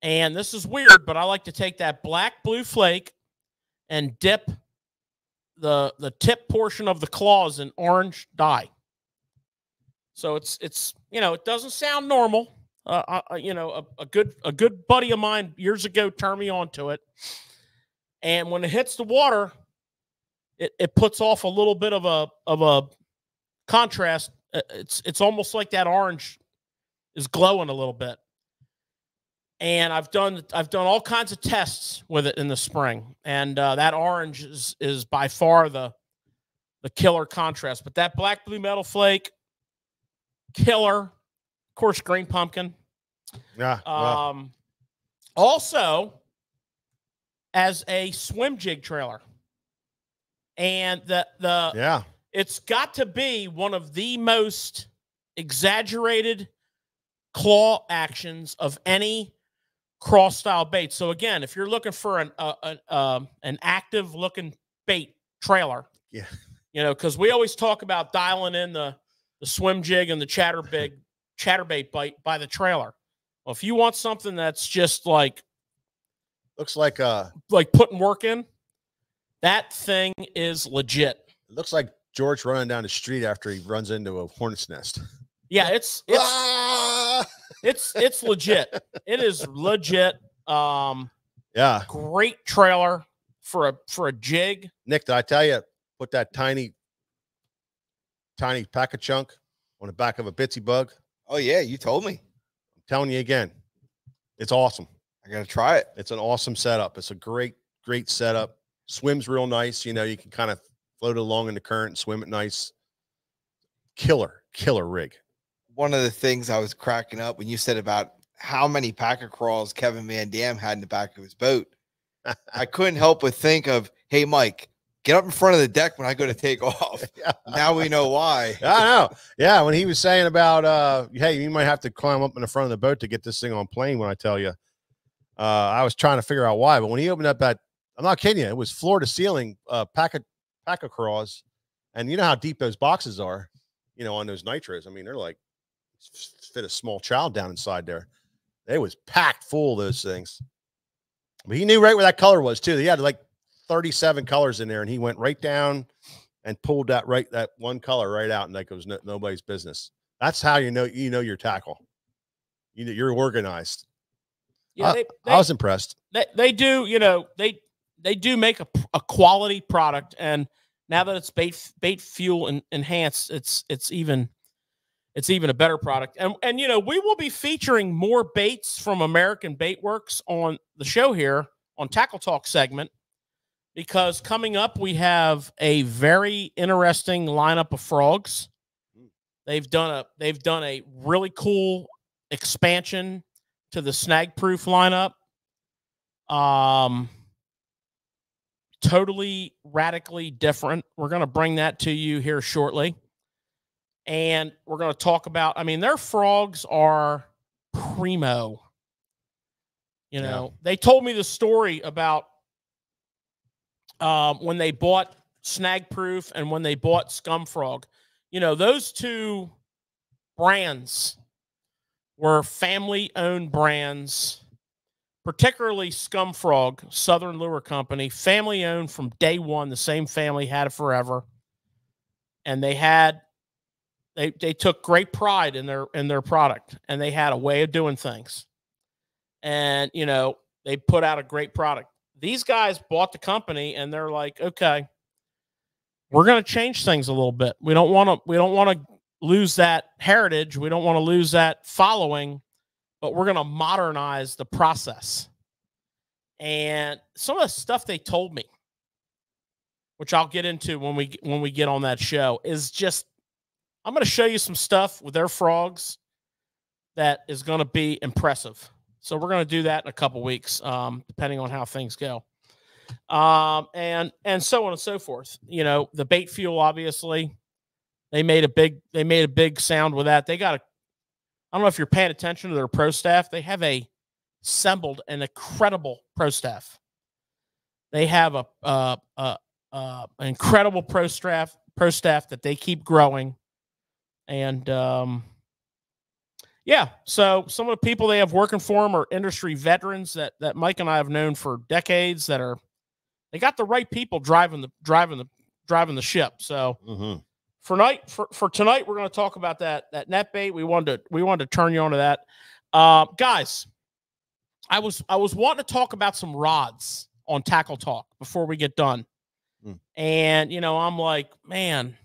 And this is weird, but I like to take that black blue flake and dip the the tip portion of the claws in orange dye. So it's it's you know it doesn't sound normal. Uh, uh, you know a, a good a good buddy of mine years ago turned me on to it, and when it hits the water, it, it puts off a little bit of a of a contrast. Uh, It's it's almost like that orange is glowing a little bit. And I've done I've done all kinds of tests with it in the spring, and uh, that orange is is by far the the killer contrast. But that black blue metal flake, killer. Of course, green pumpkin. Yeah. Um, also, as a swim jig trailer, and the the yeah. it's got to be one of the most exaggerated claw actions of any cross style bait. So again, if you're looking for an uh, an um, an active looking bait trailer, Yeah. you know, because we always talk about dialing in the the swim jig and the chatterbait [LAUGHS] chatterbait bite by the trailer. Well, if you want something that's just like Looks like uh like putting work in, that thing is legit. it looks like George running down the street after he runs into a hornet's nest. Yeah, it's it's Ah! it's it's legit. It is legit. Um, Yeah. great trailer for a for a jig. Nick, did I tell you put that tiny tiny pack chunk on the back of a bitsy bug? Oh yeah, you told me. I'm telling you again. It's awesome. I gotta try it. It's an awesome setup. It's a great, great setup. Swims real nice. You know, you can kind of float along in the current and swim it nice. Killer, killer rig. One of the things I was cracking up when you said about how many Paca Craws Kevin VanDam had in the back of his boat. I couldn't help but think of, hey Mike, get up in front of the deck when I go to take [LAUGHS] off. [LAUGHS] Yeah. now we know why. [LAUGHS] I know. Yeah, when he was saying about uh hey, you might have to climb up in the front of the boat to get this thing on plane when I tell you. Uh I was trying to figure out why, but when he opened up that I'm not kidding you, it was floor to ceiling uh pack of Paca Craws. And you know how deep those boxes are, you know, on those nitros. I mean, they're like fit a small child down inside there. It was packed full of those things. But he knew right where that color was too. He had like 37 colors in there, and he went right down and pulled that right that one color right out, and like it was no, nobody's business. That's how you know you know your tackle. You know you're organized. Yeah, they, they, I was impressed. they, they do. You know, they they do make a, a quality product, and now that it's bait bait fuel and enhanced, it's it's even it's even a better product. And and you know, we will be featuring more baits from American Bait Works on the show here on Tackle Talk segment because coming up we have a very interesting lineup of frogs. They've done a they've done a really cool expansion to the snag proof lineup. Um totally radically different. We're going to bring that to you here shortly. And we're going to talk about I mean their frogs are primo. You Yeah. know, they told me the story about um, when they bought Snag Proof and when they bought Scum Frog. You know, those two brands were family owned brands, particularly Scum Frog, Southern Lure Company, family owned from day one. The same family had it forever. And they had they they took great pride in their in their product and they had a way of doing things. And you know, they put out a great product. These guys bought the company and they're like, okay, we're going to change things a little bit. We don't want to we don't want to lose that heritage. We don't want to lose that following, but we're going to modernize the process. And some of the stuff they told me, which I'll get into when we when we get on that show, is just I'm going to show you some stuff with their frogs that is going to be impressive. So we're going to do that in a couple weeks, um, depending on how things go, um, and and so on and so forth. You know, the bait fuel, obviously, they made a big they made a big sound with that. They got a I don't know if you're paying attention to their pro staff. They have a assembled an incredible pro staff. They have a uh, uh, an incredible pro staff pro staff that they keep growing, and um, yeah. So some of the people they have working for them are industry veterans that that Mike and I have known for decades. That are they got the right people driving the driving the driving the ship. So Mhm. for night for, for tonight we're going to talk about that that NetBait we wanted to we wanted to turn you on to that uh, guys i was i was wanting to talk about some rods on tackle talk before we get done Hmm. and you know i'm like man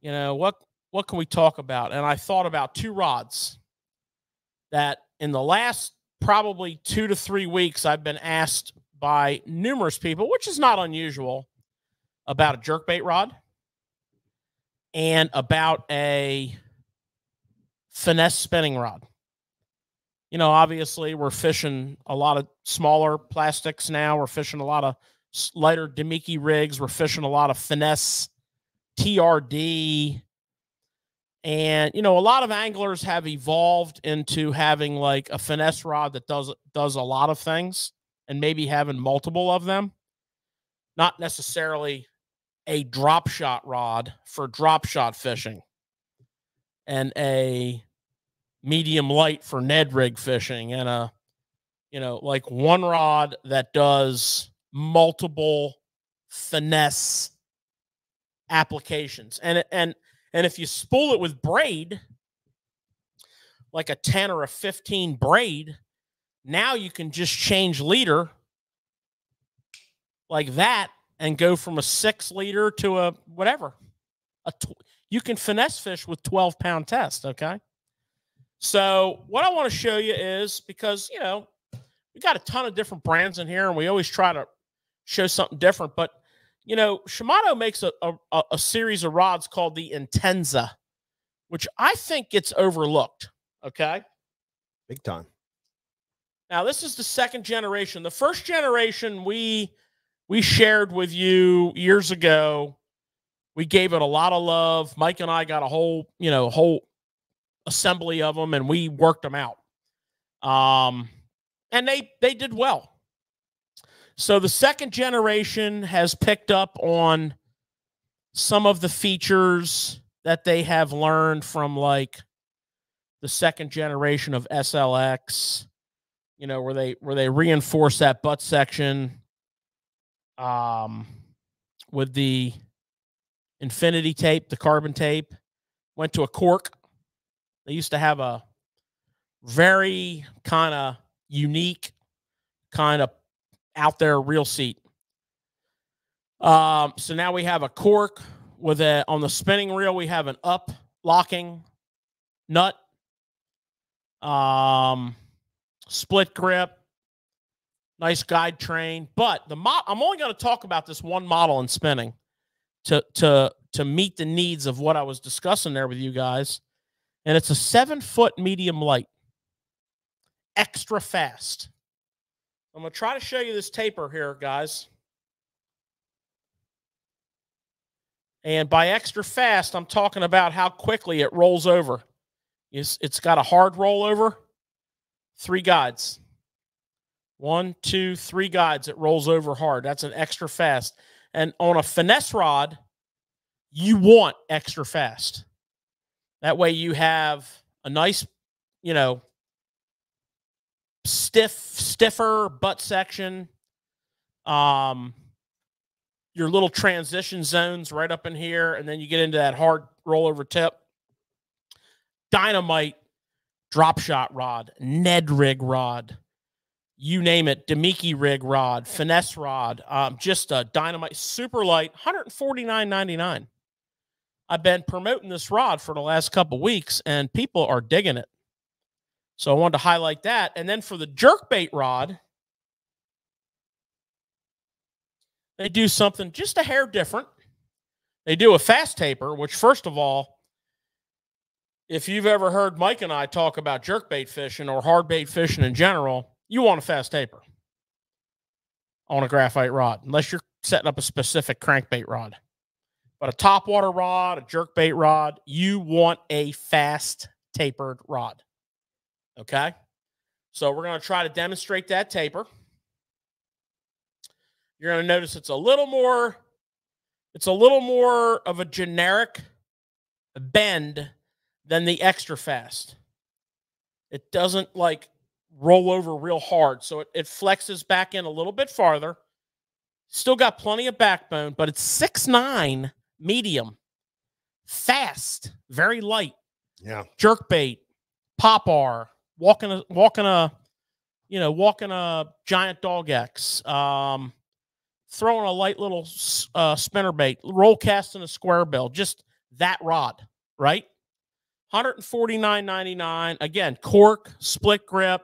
you know what what can we talk about and i thought about two rods that in the last probably two to three weeks, I've been asked by numerous people, which is not unusual, about a jerkbait rod and about a finesse spinning rod. You know, obviously, we're fishing a lot of smaller plastics now. We're fishing a lot of lighter Damiki rigs. We're fishing a lot of finesse TRD. And you know, a lot of anglers have evolved into having like a finesse rod that does does a lot of things and maybe having multiple of them. Not necessarily a drop shot rod for drop shot fishing and a medium light for Ned rig fishing and a you know like one rod that does multiple finesse applications and and and if you spool it with braid like a 10 or a 15 braid now you can just change leader like that and go from a six liter to a whatever. A you can finesse fish with 12 pound test okay? So what i want to show you is because you know we got a ton of different brands in here and we always try to show something different but you know shimano makes a, a, a- series of rods called the intenza which i think gets overlooked okay Big time. now this is the second generation. The first generation we we shared with you years ago. We gave it a lot of love. Mike and I got a whole, you know, whole assembly of them and we worked them out. Um and they they did well. So the second generation has picked up on some of the features that they have learned from like the second generation of SLX you know, where they where they reinforce that butt section um with the infinity tape, the carbon tape, went to a cork. They used to have a very kind of unique kind of out there real seat. Um, so now we have a cork with a on the spinning reel, we have an up locking nut. Um split grip, nice guide train. But the mo- I'm only going to talk about this one model in spinning to to to meet the needs of what I was discussing there with you guys. And it's a seven foot medium light, extra fast. I'm going to try to show you this taper here, guys. And by extra fast, I'm talking about how quickly it rolls over. It's, it's got a hard rollover three guides. One, two, three guides. It rolls over hard. That's an extra fast. And on a finesse rod, you want extra fast. That way you have a nice, you know, stiff, stiffer butt section. Um, your little transition zones right up in here, and then you get into that hard rollover tip. Dynamite drop shot rod, Ned rig rod, you name it, Damiki rig rod, finesse rod, um, just a dynamite, super light, $149.99. I've been promoting this rod for the last couple weeks and people are digging it. So I wanted to highlight that. And then for the jerkbait rod, they do something just a hair different. They do a fast taper, which, first of all, if you've ever heard Mike and I talk about jerkbait fishing or hard bait fishing in general, you want a fast taper on a graphite rod, unless you're setting up a specific crankbait rod. But a topwater rod, a jerkbait rod, you want a fast tapered rod. Okay. So we're going to try to demonstrate that taper. You're going to notice it's a little more, it's a little more of a generic bend than the extra fast. It doesn't like roll over real hard. So it, it flexes back in a little bit farther. Still got plenty of backbone, but it's six nine medium, fast, very light, Yeah. jerk bait, Pop-R, walking a walking a, you know, walking a Giant Dog-X, um, throwing a light little uh, spinner bait, roll casting a square bill, just that rod, right? 149.99. Again, cork, split grip,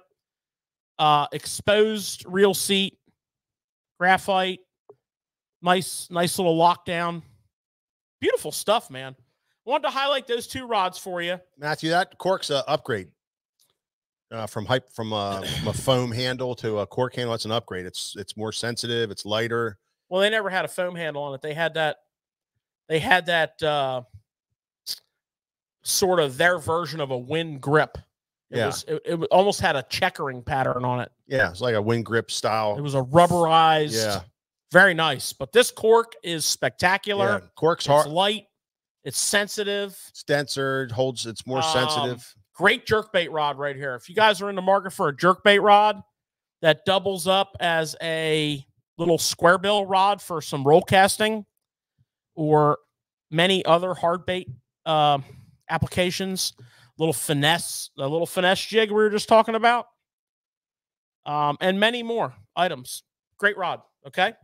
uh, exposed reel seat, graphite, nice, nice little lockdown. Beautiful stuff, man. Wanted to highlight those two rods for you. Matthew, that cork's a upgrade. Uh, from hype from a, from a foam handle to a cork handle, That's an upgrade. It's it's more sensitive, it's lighter. Well, they never had a foam handle on it. They had that. They had that uh, sort of their version of a Winn Grip. It Yeah. was. It, it almost had a checkering pattern on it. Yeah, it's like a Winn Grip style. It was a rubberized. Yeah, Very nice. But this cork is yeah. spectacular. Cork's It's hard. light. It's sensitive. It's denser. It holds. It's more Um, sensitive. Great jerkbait rod right here. If you guys are in the market for a jerkbait rod that doubles up as a little square bill rod for some roll casting or many other hard bait uh, applications, little finesse, the little finesse jig we were just talking about, um, and many more items. Great rod. Okay.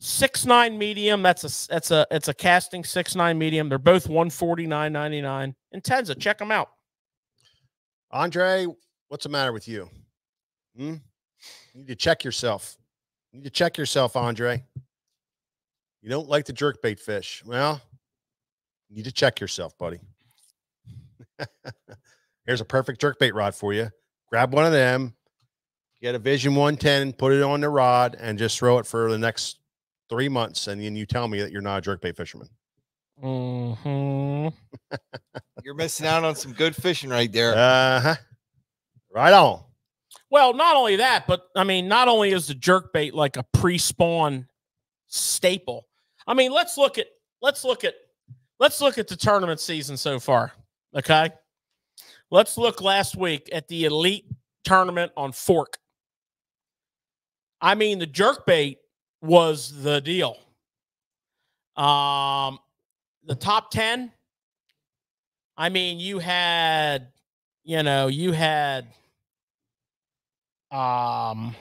Six nine medium. That's a that's a it's a casting six nine medium. They're both one forty nine ninety nine. Intenza, check them out. Andre, what's the matter with you? Hmm? You need to check yourself. You need to check yourself, Andre. You don't like the jerkbait fish. Well, you need to check yourself, buddy. [LAUGHS] Here's a perfect jerkbait rod for you. Grab one of them, get a Vision 110, put it on the rod, and just throw it for the next three months. And then you tell me that you're not a jerkbait fisherman. hmm [LAUGHS] You're missing out on some good fishing right there. Uh huh. Right on. Well, not only that, but I mean, not only is the jerk bait like a pre-spawn staple. I mean, let's look at let's look at let's look at the tournament season so far. Okay. Let's look last week at the elite tournament on fork. I mean, the jerk bait was the deal. Um, the top 10. I mean, you had, you know, you had um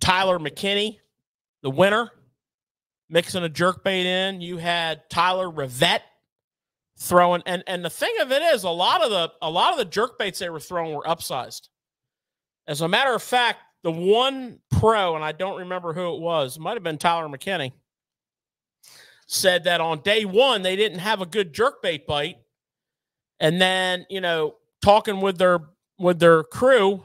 Tyler McKinney, the winner, mixing a jerk bait in. You had Tyler Rivet throwing and and the thing of it is a lot of the a lot of the jerk baits they were throwing were upsized. As a matter of fact, the one pro, and I don't remember who it was, might have been Tyler McKinney, said that on day one they didn't have a good jerk bait bite. And then, you know, talking with their with their crew,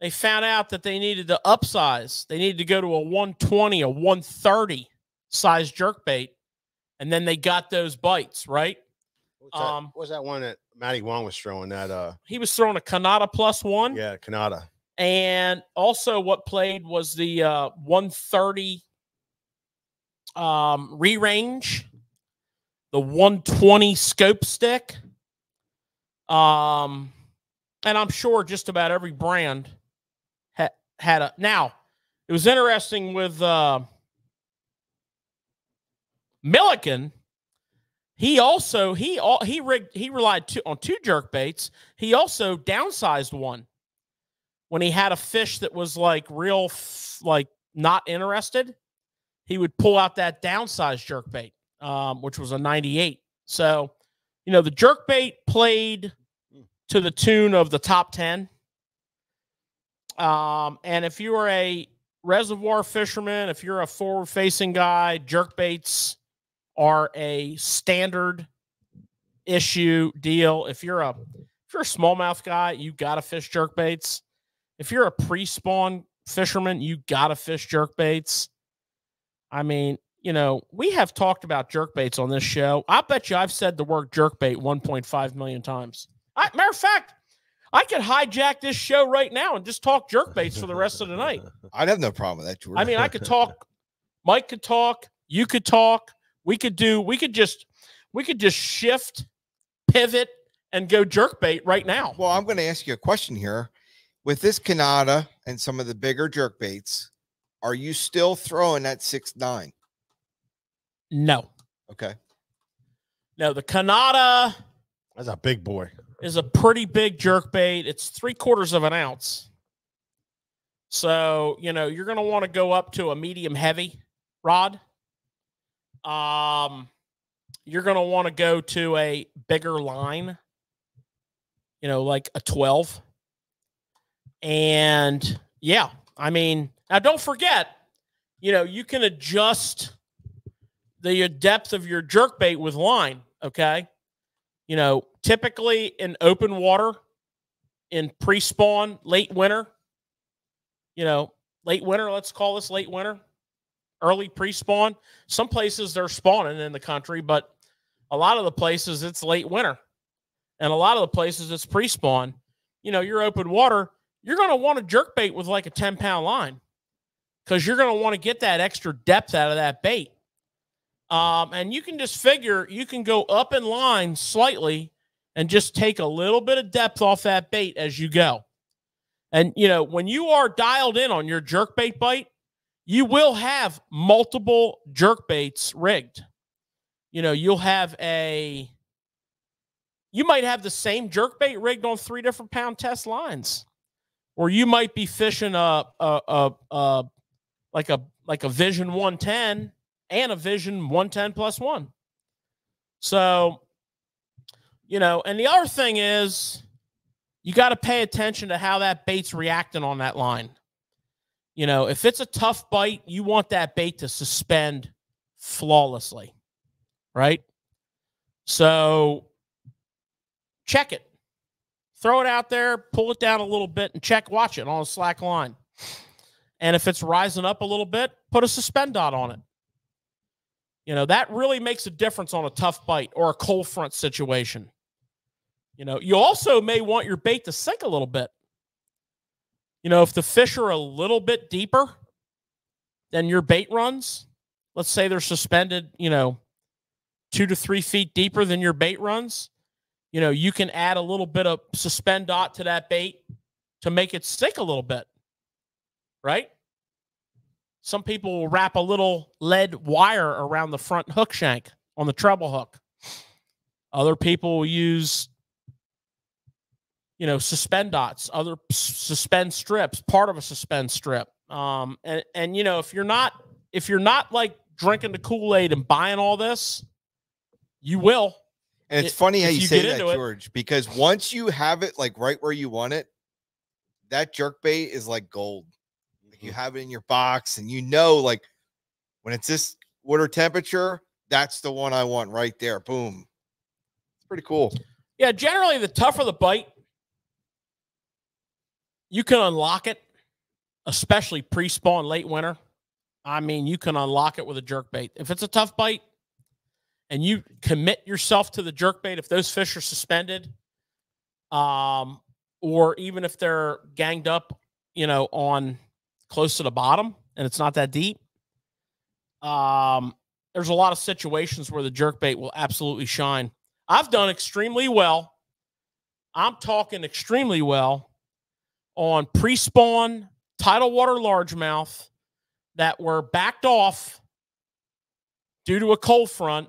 they found out that they needed to upsize. They needed to go to a 120, a 130 size jerk bait. And then they got those bites, right? What's that, Um, what was that one that Matty Wong was throwing? That uh, He was throwing a Kanata plus one. yeah, Kanata. And also what played was the uh 130 um re-range, the 120 scope stick. Um and I'm sure just about every brand ha- had a now it was interesting with uh Milliken. He also he all he rigged he relied to, on two jerk baits. He also downsized one when he had a fish that was like real f- like not interested. He would pull out that downsized jerk bait, um, which was a 98. So, you know, the jerk bait played to the tune of the top 10. Um, and if you are a reservoir fisherman, if you're a forward facing guy, jerk baits are a standard issue deal. If you're a if you're a smallmouth guy, you gotta fish jerk baits. If you're a pre-spawn fisherman, you gotta fish jerk baits. I mean, you know, we have talked about jerk baits on this show. I bet you I've said the word jerk bait 1.5 million times. I, matter of fact, I could hijack this show right now and just talk jerk baits for the rest of the night. [LAUGHS] I'd have no problem with that, Jordan. I mean, I could [LAUGHS] talk. Mike could talk. You could talk. We could do. We could just. We could just shift, pivot, and go jerk bait right now. Well, I'm going to ask you a question here. With this Kanata and some of the bigger jerk baits, are you still throwing that six nine? No, Okay. no. The Kanata That's a big boy. is a pretty big jerk bait. It's three quarters of an ounce. So you know you're going to want to go up to a medium heavy rod. Um, you're going to want to go to a bigger line. you know, like a 12. And yeah, I mean, now don't forget, you know, you can adjust the depth of your jerk bait with line. Okay. You know, typically in open water, in pre spawn, late winter, you know, late winter, let's call this late winter, early pre spawn. Some places they're spawning in the country, but a lot of the places it's late winter. And a lot of the places it's pre spawn. You know, your open water, you're going to want a jerk bait with like a 10 pound line because you're going to want to get that extra depth out of that bait. Um, and you can just figure you can go up in line slightly and just take a little bit of depth off that bait as you go. And, you know, when you are dialed in on your jerk bait bite, you will have multiple jerk baits rigged. You know, you'll have a, you might have the same jerk bait rigged on three different pound test lines, or you might be fishing a, a, a, a like a, like a Vision 110 and a Vision 110 plus one. So, you know, and the other thing is you got to pay attention to how that bait's reacting on that line. You know, if it's a tough bite, you want that bait to suspend flawlessly, right? So check it. Throw it out there, pull it down a little bit, and check, watch it on a slack line. And if it's rising up a little bit, put a suspend dot on it. You know, that really makes a difference on a tough bite or a cold front situation. You know, you also may want your bait to sink a little bit. You know, if the fish are a little bit deeper than your bait runs, let's say they're suspended, you know, two to three feet deeper than your bait runs, you know, you can add a little bit of suspend dot to that bait to make it sink a little bit, right? Some people will wrap a little lead wire around the front hook shank on the treble hook. Other people will use, you know, suspend dots, other suspend strips, part of a suspend strip. Um, and and you know, if you're not if you're not like drinking the Kool Aid and buying all this, you will. And it's If- funny how you, you say that, into it- George, because once you have it like right where you want it, that jerk bait is like gold. Like you have it in your box, and you know, like when it's this water temperature, that's the one I want right there. Boom. It's pretty cool. Yeah, generally the tougher the bite, you can unlock it, especially pre-spawn late winter. I mean, you can unlock it with a jerk bait. If it's a tough bite and you commit yourself to the jerk bait, if those fish are suspended, um, or even if they're ganged up, you know, on close to the bottom and it's not that deep, um, there's a lot of situations where the jerk bait will absolutely shine. I've done extremely well. I'm talking extremely well on pre spawn tidal water largemouth that were backed off due to a cold front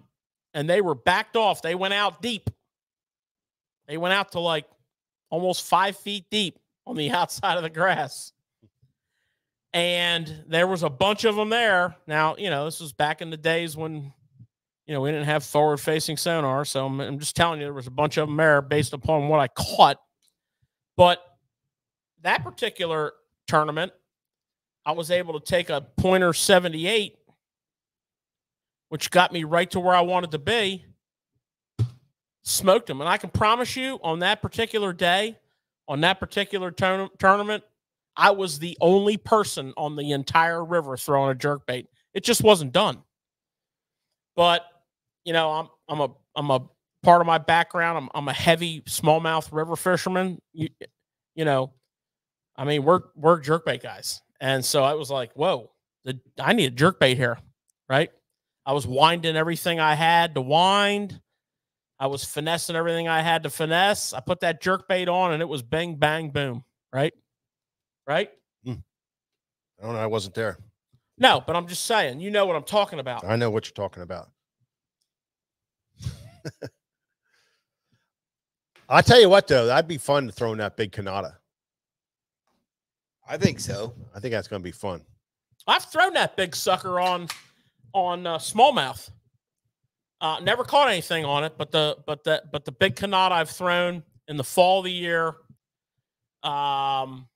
and they were backed off. They went out deep. They went out to like almost five feet deep on the [LAUGHS] outside of the grass. And there was a bunch of them there. Now, you know, this was back in the days when you know, we didn't have forward facing sonar. So I'm, I'm just telling you, there was a bunch of them there based upon what I caught. But that particular tournament, I was able to take a pointer 78, which got me right to where I wanted to be, smoked them. And I can promise you on that particular day, on that particular tourna- tournament, I was the only person on the entire river throwing a jerk bait. It just wasn't done. But you know, I'm I'm a I'm a part of my background. I'm I'm a heavy smallmouth river fisherman. You you know, I mean, we're we're jerkbait guys, and so I was like, whoa, the, I need a jerkbait here, right? I was winding everything I had to wind. I was finessing everything I had to finesse. I put that jerkbait on, and it was bang bang boom, right? Right? Hmm. I don't know. I wasn't there. No, but I'm just saying, you know what I'm talking about. I know what you're talking about. [LAUGHS] I tell you what, though, that'd be fun to throw in that big Kanata. I think so. I think that's going to be fun. I've thrown that big sucker on on uh, smallmouth. Uh, never caught anything on it, but the but the but the big Kanata I've thrown in the fall of the year. Um,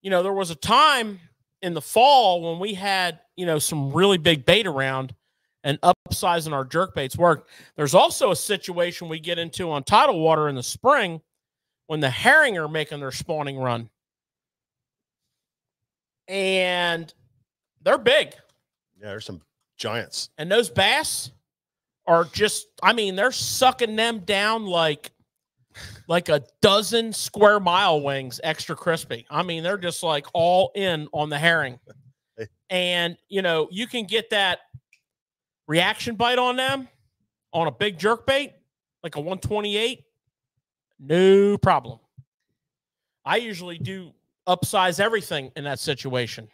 you know, there was a time in the fall when we had, you know, some really big bait around and upsizing our jerk baits worked. There's also a situation we get into on tidal water in the spring when the herring are making their spawning run. And they're big. Yeah, there's some giants. And those bass are just, I mean, they're sucking them down like like a dozen square mile wings extra crispy. I mean, they're just like all in on the herring. [LAUGHS] And you know, you can get that reaction bite on them on a big jerk bait, like a 128, no problem. I usually do upsize everything in that situation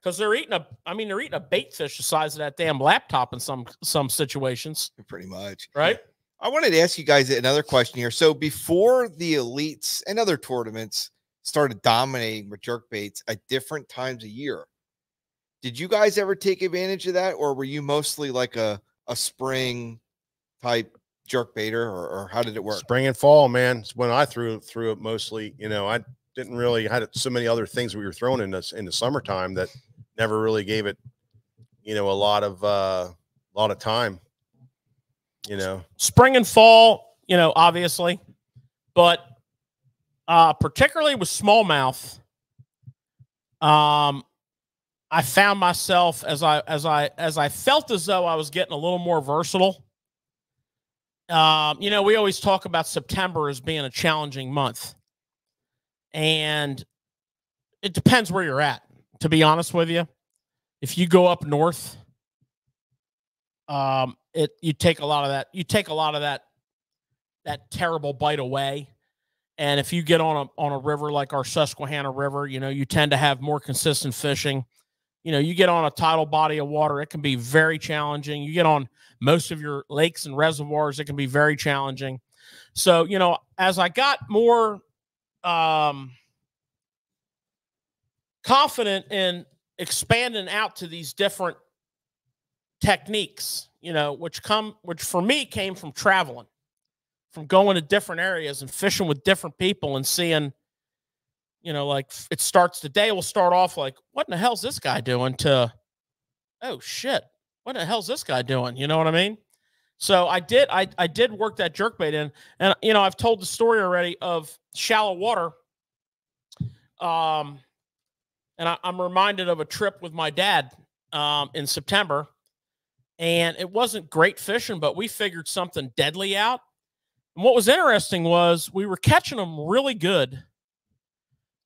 because they're eating a i mean they're eating a bait fish the size of that damn laptop in some some situations Pretty much. right I wanted to ask you guys another question here. So before the elites and other tournaments started dominating with jerk baits at different times a year, did you guys ever take advantage of that, or were you mostly like a a spring type jerk baiter, or, or how did it work? Spring and fall, man. It's when I threw threw it mostly. You know, I didn't really I had so many other things we were throwing in this in the summertime that never really gave it, you know, a lot of uh a lot of time. You know, spring and fall, you know, obviously, but uh, particularly with smallmouth, um, I found myself as I as I as I felt as though I was getting a little more versatile. Um, you know, we always talk about September as being a challenging month, and it depends where you're at. To be honest with you, if you go up north, um, it you take a lot of that you take a lot of that that terrible bite away. And if you get on a on a river like our susquehanna river you know you tend to have more consistent fishing you know you get on a tidal body of water it can be very challenging. You get on most of your lakes and reservoirs it can be very challenging. So you know as i got more um confident in expanding out to these different techniques you know, which come which for me came from traveling, from going to different areas and fishing with different people and seeing, you know, like it starts the day will start off like, what in the hell's this guy doing? To oh shit, what in the hell's this guy doing? You know what I mean? So I did I I did work that jerkbait in, and you know, I've told the story already of shallow water. Um and I, I'm reminded of a trip with my dad um in September and it wasn't great fishing, but we figured something deadly out. And what was interesting was we were catching them really good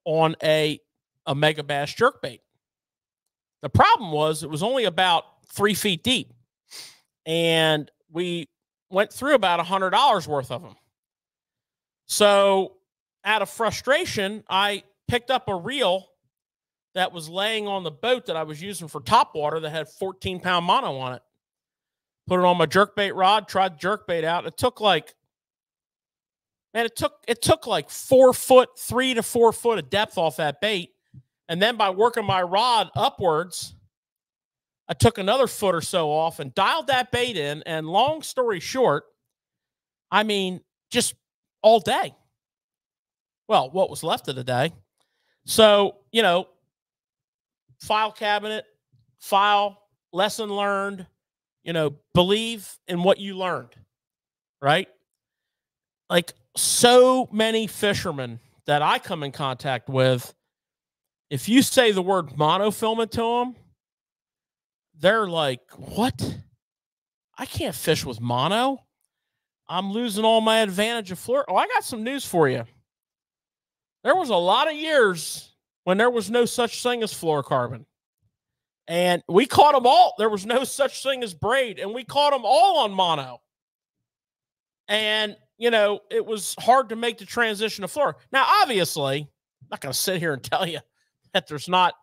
on a a Megabass jerkbait. The problem was it was only about three feet deep, and we went through about a hundred dollars worth of them. So, out of frustration, I picked up a reel that was laying on the boat that I was using for top water that had 14 pound mono on it put it on my jerkbait rod, tried jerkbait out. It took like, man, it took it took like four foot, three to four foot of depth off that bait. And then by working my rod upwards, I took another foot or so off and dialed that bait in. And long story short, I mean, just all day. Well, what was left of the day. So, you know, file cabinet, file, lesson learned, you know, believe in what you learned, right? Like so many fishermen that I come in contact with, if you say the word monofilament to them, they're like, what? I can't fish with mono. I'm losing all my advantage of fluor. Oh, I got some news for you. There was a lot of years when there was no such thing as fluorocarbon. And we caught them all. There was no such thing as braid, and we caught them all on mono. And, you know, it was hard to make the transition to fluoro. Now, obviously, I'm not going to sit here and tell you that there's not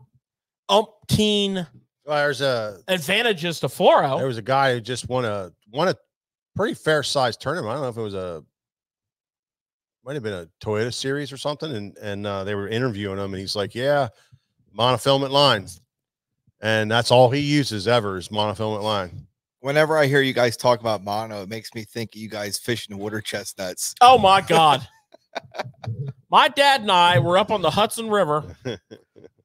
umpteen well, there's a advantages to fluoro. there was a guy who just won a won a pretty fair sized tournament. I don't know if it was a might have been a Toyota series or something, and and uh, they were interviewing him, and he's like, "Yeah, monofilament lines." and that's all he uses ever is monofilament line. Whenever I hear you guys talk about mono, it makes me think of you guys fishing water [LAUGHS] chestnuts. Oh my God. my dad and I were up on the Hudson River [LAUGHS]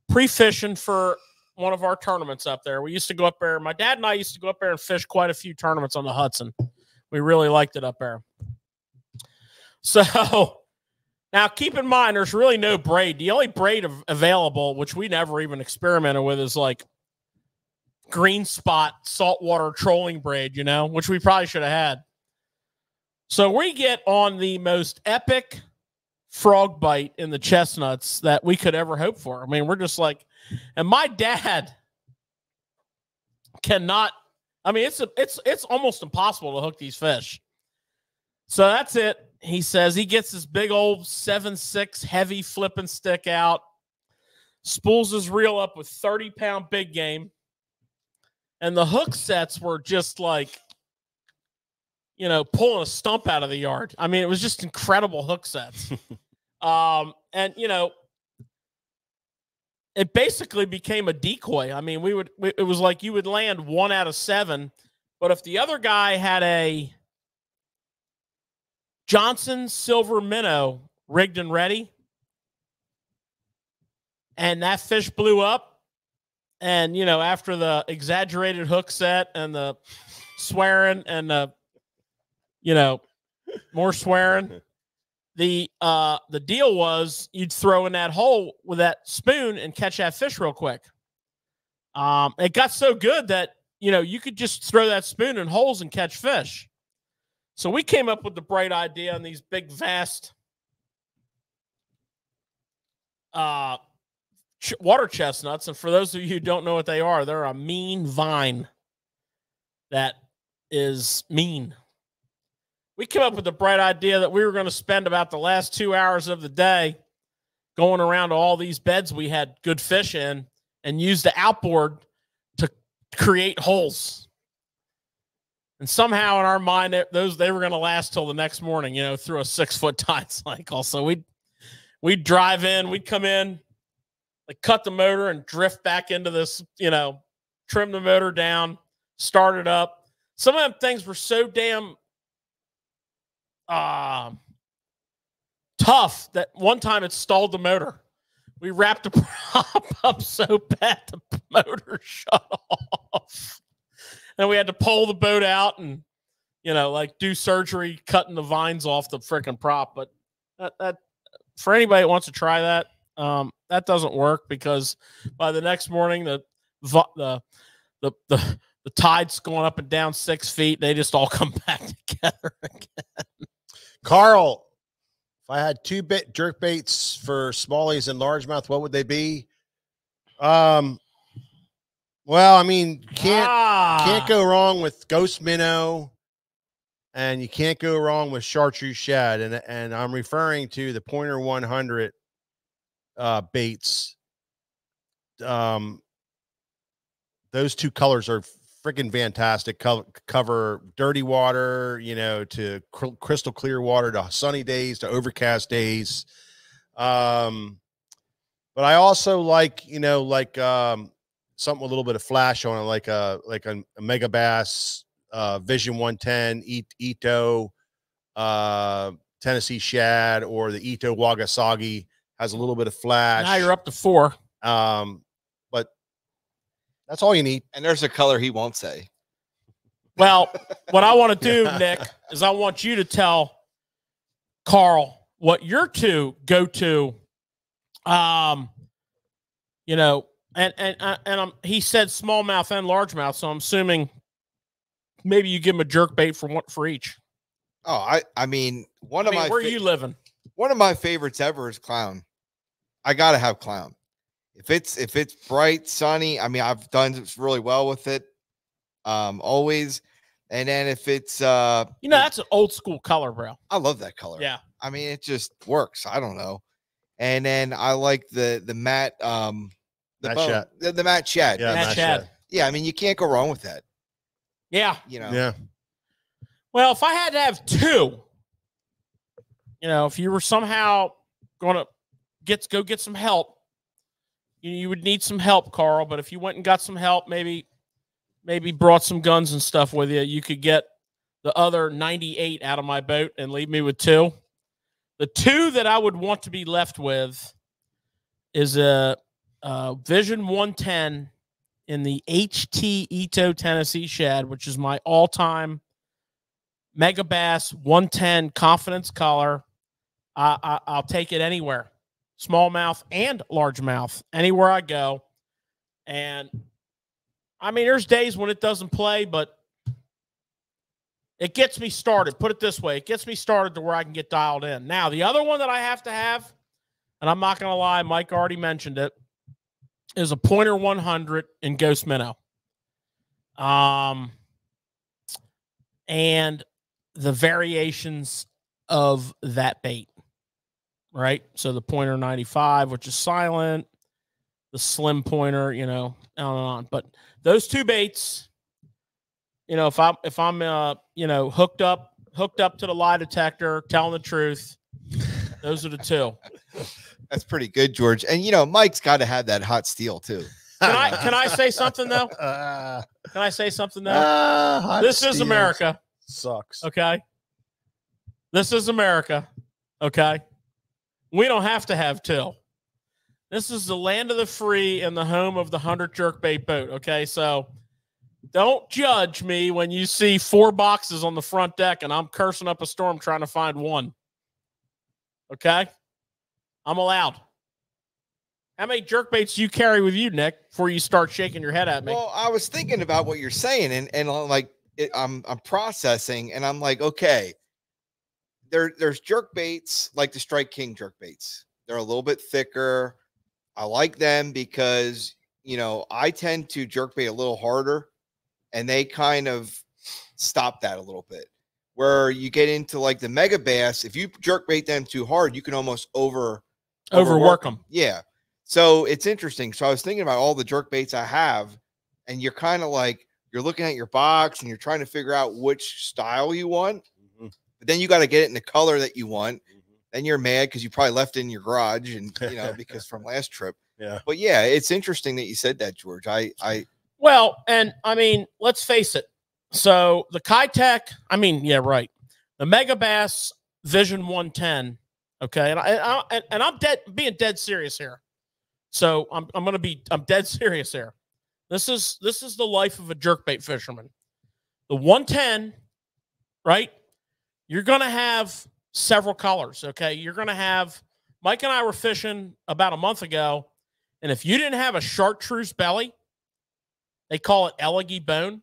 pre fishing for one of our tournaments up there. We used to go up there. My dad and I used to go up there and fish quite a few tournaments on the Hudson. We really liked it up there. So [LAUGHS] now keep in mind, there's really no braid. The only braid av- available, which we never even experimented with, is like green spot saltwater trolling braid, you know, which we probably should have had. So we get on the most epic frog bite in the chestnuts that we could ever hope for. I mean, we're just like, and my dad cannot. I mean, it's a, it's it's almost impossible to hook these fish. So that's it. He says he gets this big old seven six heavy flipping stick out, spools his reel up with thirty pound big game, and the hook sets were just like, you know, pulling a stump out of the yard. I mean, it was just incredible hook sets. [LAUGHS] um, and you know, it basically became a decoy. I mean, we would it was like you would land one out of seven, but if the other guy had a Johnson silver minnow rigged and ready, and that fish blew up, and you know after the exaggerated hook set and the swearing and the you know more swearing [LAUGHS] the uh the deal was you'd throw in that hole with that spoon and catch that fish real quick. Um, it got so good that you know you could just throw that spoon in holes and catch fish. So we came up with the bright idea on these big vast uh ch- water chestnuts and for those of you who don't know what they are they're a mean vine that is mean we came up with the bright idea that we were going to spend about the last two hours of the day going around to all these beds we had good fish in and use the outboard to create holes. And somehow in our mind, those they were going to last till the next morning, you know, through a six foot [LAUGHS] tide cycle. So we'd we'd drive in, we'd come in, like cut the motor and drift back into this, you know, trim the motor down, start it up. Some of them things were so damn um tough that one time it stalled the motor. We wrapped the [LAUGHS] prop up so bad the motor [LAUGHS] shut off. And we had to pull the boat out and you know, like do surgery cutting the vines off the freaking prop. But that, that for anybody that wants to try that, um, that doesn't work because by the next morning the the the the the tide's going up and down six feet. They just all [LAUGHS] come back together again. Carl, if I had two bit jerk baits for smallies and largemouth, what would they be? Um, well, I mean, can't can't Ah. go wrong with ghost minnow, and you can't go wrong with chartreuse shad, and and I'm referring to the Pointer 100 uh, baits. Um, those two colors are freaking fantastic. Co- cover dirty water, you know, to cr- crystal clear water, to sunny days, to overcast days. Um, but I also like, you know, like um, something with a little bit of flash on it, like a like a, a Megabass, uh, Vision 110, E- Ito, uh, Tennessee Shad, or the Ito Wagasagi has a little bit of flash. Now you're up to four. Um, but that's all you need. And there's a color he won't say. [LAUGHS] Well, what I want to do, [LAUGHS] Nick, is I want you to tell Carl what your two go to. Um, you know, and and uh, and um, he said smallmouth and largemouth, so I'm assuming maybe you give him a jerk bait for one for each. Oh, I I mean one I of mean, my where are you living? One of my favorites ever is clown. I gotta have clown. If it's if it's bright, sunny, I mean I've done really well with it. Um, always. And then if it's uh You know, that's an old school color, bro. I love that color. Yeah. I mean it just works. I don't know. And then I like the the matte um the Matte bone- the, the matte shad. Yeah, Matt Matte Shad. Shad. Yeah, I mean you can't go wrong with that. Yeah. You know. Yeah. Well, if I had to have two, you know, if you were somehow going to get go get some help, you, you would need some help, Carl. But if you went and got some help, maybe maybe brought some guns and stuff with you, you could get the other 98 out of my boat and leave me with two. The two that I would want to be left with is a, a Vision 110 in the HT Ito Tennessee shad, which is my all time Megabass 110 confidence color. I, I, I'll take it anywhere, smallmouth and largemouth, anywhere I go. And I mean, there's days when it doesn't play, but it gets me started. Put it this way it gets me started to where I can get dialed in. Now, the other one that I have to have, and I'm not going to lie, Mike already mentioned it, is a pointer 100 in Ghost Minnow. Um, and the variations of that bait, right? So the pointer 95, which is silent, the slim pointer, you know, on and on. But those two baits, you know, if I'm if I'm uh, you know, hooked up hooked up to the lie detector, telling the truth, those are the two. [LAUGHS] That's pretty good, George. And you know, Mike's got to have that hot steel too. Can I can I say something though? Uh, [LAUGHS] Can I say something though? hot this is America. Sucks. Okay. This is America. Okay. We don't have to have till. This is the land of the free and the home of the hundred jerkbait boat. Okay. So don't judge me when you see four boxes on the front deck and I'm cursing up a storm trying to find one. Okay. I'm allowed. How many jerkbaits do you carry with you, Nick, before you start shaking your head at me? Well, I was thinking about what you're saying, and and I'm like it, I'm I'm processing, and I'm like, okay, there there's jerk baits like the Strike King jerk baits. They're a little bit thicker. I like them because you know I tend to jerk bait a little harder, and they kind of stop that a little bit. Where you get into like the Megabass, if you jerk bait them too hard, you can almost over Overwork them. yeah. So it's interesting. So I was thinking about all the jerk baits I have, and you're kind of like you're looking at your box and you're trying to figure out which style you want, but then you got to get it in the color that you want. mhm. Then you're mad because you probably left it in your garage and [LAUGHS] you know because from last trip. Yeah. But yeah, it's interesting that you said that, George. I I Well, and I mean, let's face it. So the Kitech, I mean, yeah, right. The Megabass Vision 110. Okay, and I, I and, and I'm dead being dead serious here. So I'm I'm gonna be I'm dead serious here. This is this is the life of a jerkbait fisherman. The 110, right? You're gonna have several colors. Okay, you're gonna have. Mike and I were fishing about a month ago, and if you didn't have a chartreuse belly, they call it elegy bone.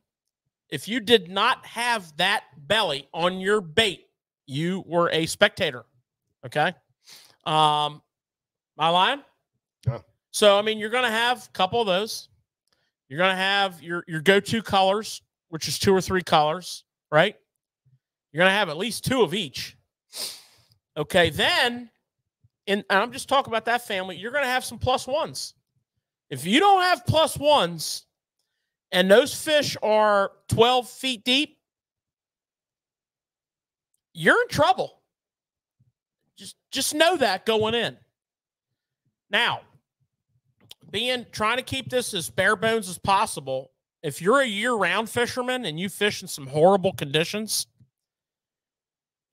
If you did not have that belly on your bait, you were a spectator. Okay. Um, my line. Yeah. So I mean, you're gonna have a couple of those. You're gonna have your your go-to colors, which is two or three colors, right? You're gonna have at least two of each. Okay, then, and I'm just talking about that family. You're gonna have some plus ones. If you don't have plus ones, and those fish are 12 feet deep, you're in trouble. Just just know that going in. Now, being trying to keep this as bare bones as possible. If you're a year-round fisherman and you fish in some horrible conditions,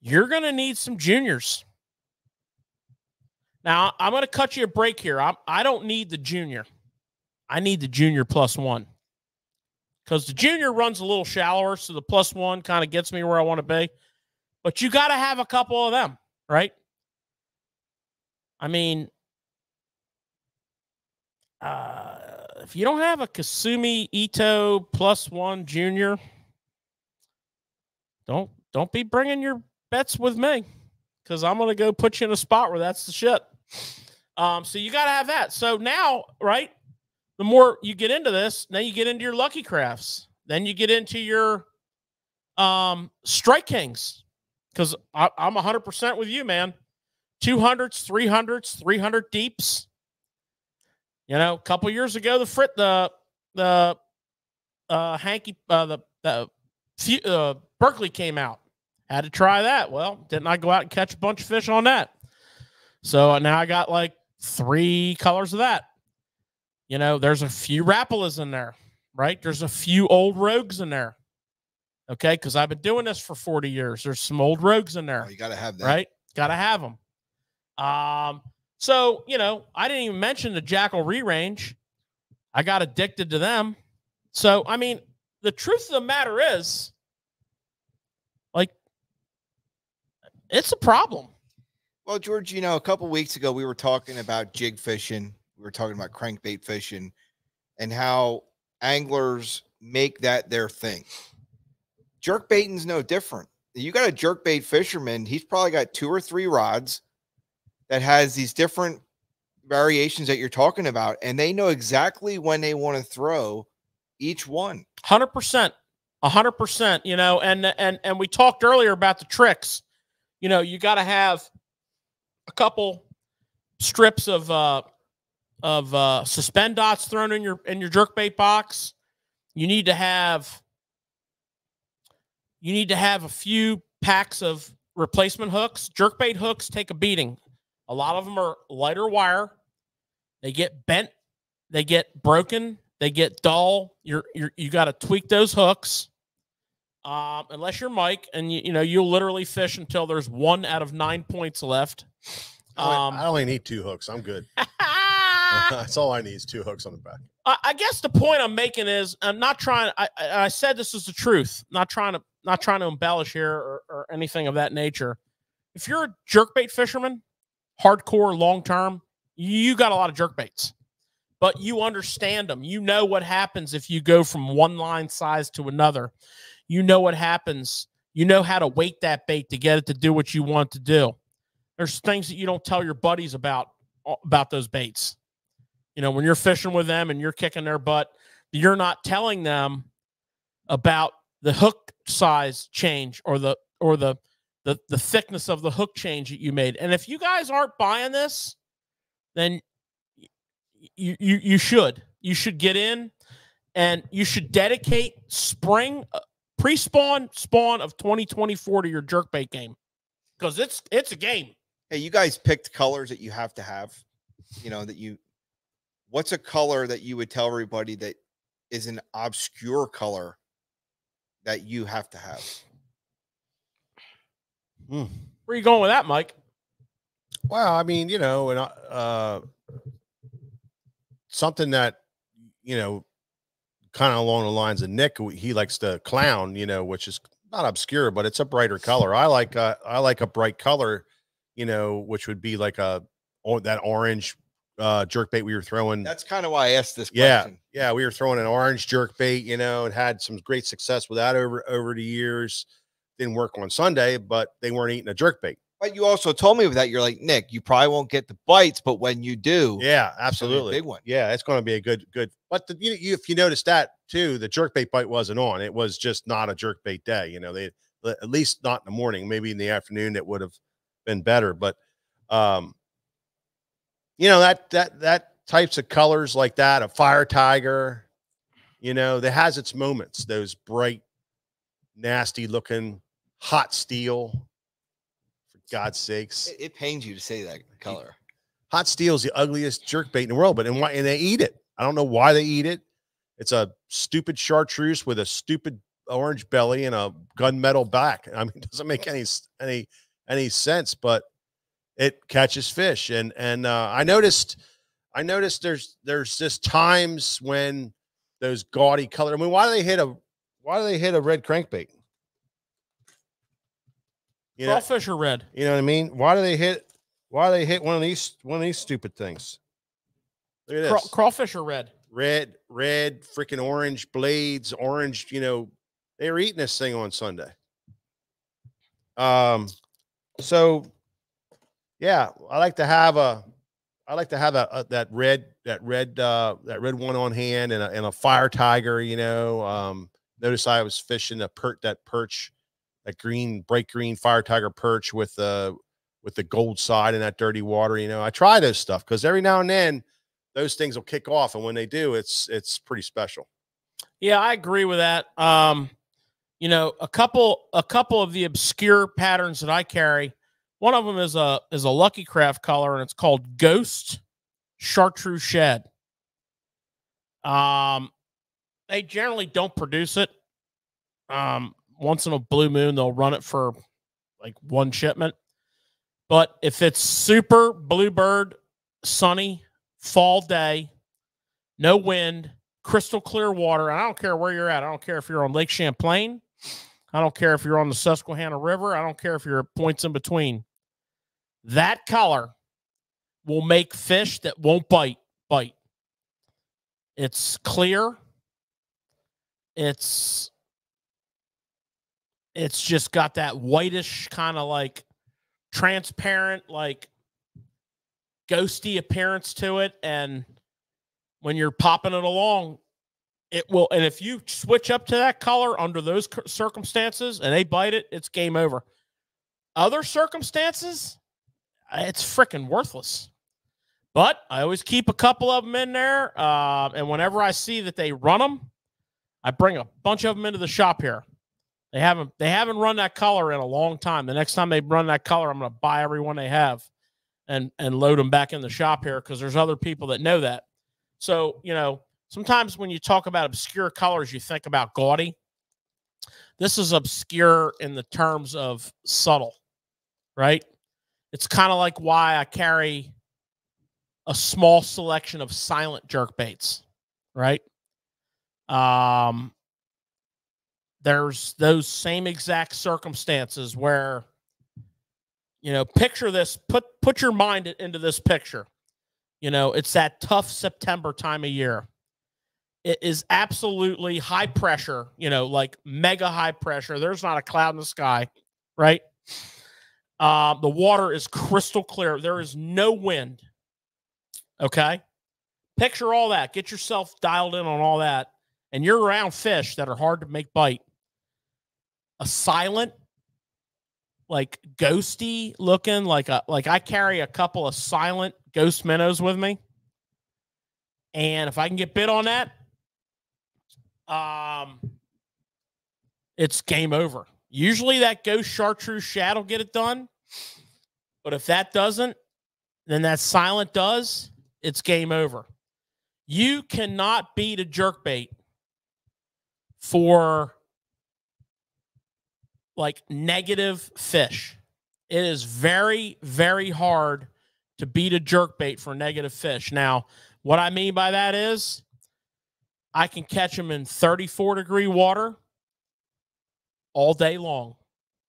you're going to need some juniors. Now, I'm going to cut you a break here. I'm, I don't need the junior. I need the junior plus one because the junior runs a little shallower. So the plus one kind of gets me where I want to be. But you got to have a couple of them, right? I mean, uh, if you don't have a Kasumi Ito plus one junior, don't don't be bringing your bets with me because I'm gonna go put you in a spot where that's the shit. Um, so you got to have that. So now, right? The more you get into this, then you get into your lucky crafts. Then you get into your um strike kings because I'm 100% with you, man. 200s, 300s, 300 deeps. You know, a couple years ago, the frit the the uh hanky uh the the uh, Berkley came out. Had to try that. Well, didn't I go out and catch a bunch of fish on that? So now I got like three colors of that. You know, there's a few Rapalas in there. right? There's a few old rogues in there. Okay, because I've been doing this for 40 years. There's some old rogues in there Oh, you got to have that. right? Got to have them. Um, so you know, I didn't even mention the Jackall Rerange. I got addicted to them. So I mean, the truth of the matter is, like, it's a problem. Well, George, you know, a couple weeks ago we were talking about jig fishing. We were talking about crankbait fishing and how anglers make that their thing. Jerk baiting's no different. You got a jerk bait fisherman, he's probably got two or three rods that has these different variations that you're talking about, and they know exactly when they want to throw each one. Hundred percent, hundred percent. You know, and and and we talked earlier about the tricks. You know, you got to have a couple strips of uh of uh SuspenDots thrown in your in your jerkbait box. You need to have you need to have a few packs of replacement hooks. Jerkbait hooks take a beating. A lot of them are lighter wire. They get bent, they get broken, they get dull. You're, you're you got to tweak those hooks. Um, unless you're Mike, and you, you know you'll literally fish until there's one out of nine points left. I only- Um, I only need two hooks. I'm good. [LAUGHS] [LAUGHS] That's all I need is two hooks on the back. I guess the point I'm making is I'm not trying. I, I I said this is the truth. Not trying to not trying to embellish here or, or anything of that nature. If you're a jerkbait fisherman, hardcore, long term, you got a lot of jerkbaits, but you understand them. You know what happens if you go from one line size to another. You know what happens. You know how to weight that bait to get it to do what you want to do. There's things that you don't tell your buddies about about those baits. You know, when you're fishing with them and you're kicking their butt, you're not telling them about the hook size change or the or the the the thickness of the hook change that you made. And if you guys aren't buying this, then you you you should you should get in and you should dedicate spring uh, pre-spawn spawn of 2024 to your jerkbait game because it's it's a game. Hey, you guys picked colors that you have to have. You know, that you what's a color that you would tell everybody that is an obscure color that you have to have? Hmm. Where you going with that, Mike? Well, I mean, you know, and uh, something that you know, kind of along the lines of Nick, he likes to clown, you know, which is not obscure, but it's a brighter color. I like uh, I like a bright color, you know, which would be like a or that orange uh jerkbait we were throwing. That's kind of why I asked this yeah, question. yeah, we were throwing an orange jerk bait, you know, and had some great success with that over over the years. Didn't work on Sunday, but they weren't eating a jerkbait. But you also told me that you're like Nick, you probably won't get the bites, but when you do, Yeah, absolutely. big one. Yeah, it's going to be a good, good. But the, you, you, if you notice that too, the jerkbait bite wasn't on. It was just not a jerkbait day. You know, they at least not in the morning. Maybe in the afternoon it would have been better. But, um, you know that that that types of colors like that, a fire tiger, you know, that has its moments. Those bright, nasty looking hot steel. God's sakes, It, it pains you to say that color. hot steel is the ugliest jerk bait in the world, but and why and they eat it. I don't know why they eat it. It's a stupid chartreuse with a stupid orange belly and a gunmetal back. I mean, [LAUGHS] it doesn't make any any any sense, but it catches fish. And and uh, I noticed, I noticed there's there's just times when those gaudy color. I mean, why do they hit a why do they hit a red crankbait? You know, Crawfish are red. you know what I mean? Why do they hit? Why do they hit one of these one of these stupid things? Look at Craw- this. crawfish are red. red, red, freaking orange blades, orange. You know, they were eating this thing on Sunday. Um, so yeah, I like to have a, I like to have a, a that red, that red, uh, that red one on hand and a, and a fire tiger. You know, um, notice I was fishing a perch, that perch, that green, bright green fire tiger perch with the with the gold side in that dirty water. You know, I try those stuff because every now and then those things will kick off, and when they do, it's it's pretty special. Yeah, I agree with that. Um, you know, a couple a couple of the obscure patterns that I carry. One of them is a is a Lucky Craft color, and it's called Ghost Chartreuse Shad. Um, They generally don't produce it. Um, once in a blue moon, they'll run it for like one shipment. But if it's super bluebird, sunny, fall day, no wind, crystal clear water, I don't care where you're at. I don't care if you're on Lake Champlain. I don't care if you're on the Susquehanna River. I don't care if you're at points in between. That color will make fish that won't bite bite. It's clear. It's it's just got that whitish kind of like transparent like ghosty appearance to it and when you're popping it along it will and if you switch up to that color under those circumstances and they bite it it's game over. Other circumstances it's freaking worthless. But i always keep a couple of them in there uh, and whenever i see that they run them i bring a bunch of them into the shop here they haven't they haven't run that color in a long time the next time they run that color i'm going to buy every one they have and and load them back in the shop here because there's other people that know that so you know sometimes when you talk about obscure colors, you think about gaudy. This is obscure in the terms of subtle, right? It's kind of like why I carry a small selection of silent jerk baits, right? Um, there's those same exact circumstances where, you know, picture this, put put your mind into this picture. You know, it's that tough September time of year it is absolutely high pressure, you know, like mega high pressure. There's not a cloud in the sky, right? Uh, the water is crystal clear. There is no wind. Okay. Picture all that. Get yourself dialed in on all that. And you're around fish that are hard to make bite. A silent, like ghosty looking, like a like I carry a couple of silent ghost minnows with me. And if I can get bit on that, um, it's game over. Usually that ghost chartreuse shad will get it done. But if that doesn't, then that silent does, it's game over. You cannot beat a jerk bait for like negative fish. It is very, very hard to beat a jerk bait for negative fish. Now, what I mean by that is I can catch them in 34 degree water all day long,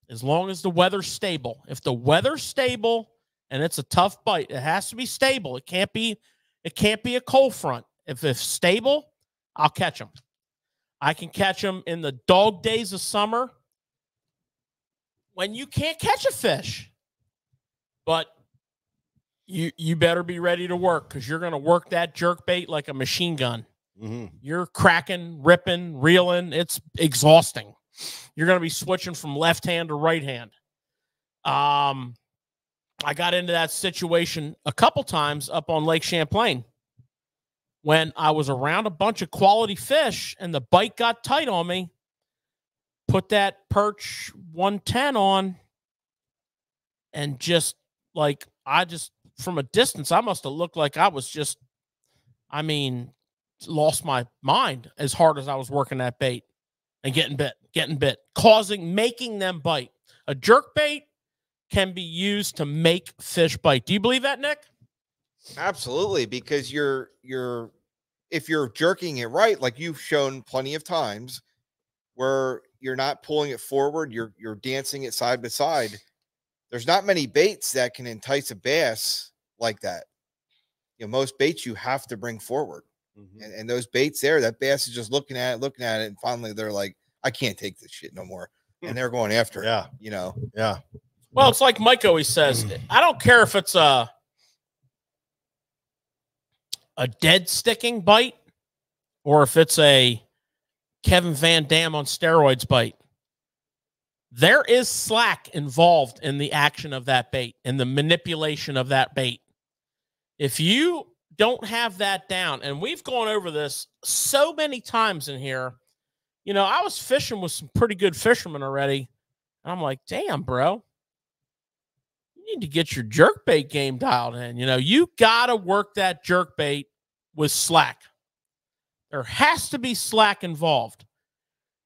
as long as the weather's stable. If the weather's stable and it's a tough bite, it has to be stable. It can't be, it can't be a cold front. If it's stable, I'll catch them. I can catch them in the dog days of summer when you can't catch a fish. But you you better be ready to work because you're going to work that jerk bait like a machine gun. Mm-hmm. You're cracking, ripping, reeling. It's exhausting. You're going to be switching from left hand to right hand. Um, I got into that situation a couple times up on Lake Champlain when I was around a bunch of quality fish and the bite got tight on me. Put that perch 110 on and just like I just from a distance, I must have looked like I was just, I mean, lost my mind as hard as I was working that bait and getting bit, getting bit, causing, making them bite. A jerk bait can be used to make fish bite. Do you believe that, Nick? Absolutely, because you're you're if you're jerking it right, like you've shown plenty of times, where you're not pulling it forward, you're you're dancing it side by side. There's not many baits that can entice a bass like that. You know, most baits you have to bring forward. Mm-hmm. And, and those baits there, that bass is just looking at it, looking at it, and finally they're like, I can't take this shit no more. And they're going after it. Yeah. You know, Yeah. Well, it's like Mike always says. I don't care if it's a a dead sticking bite or if it's a Kevin VanDam on steroids bite. There is slack involved in the action of that bait and the manipulation of that bait. If you don't have that down, and we've gone over this so many times in here, you know, I was fishing with some pretty good fishermen already. And I'm like, damn, bro, you need to get your jerk bait game dialed in. You know, you got to work that jerk bait with slack There has to be slack involved.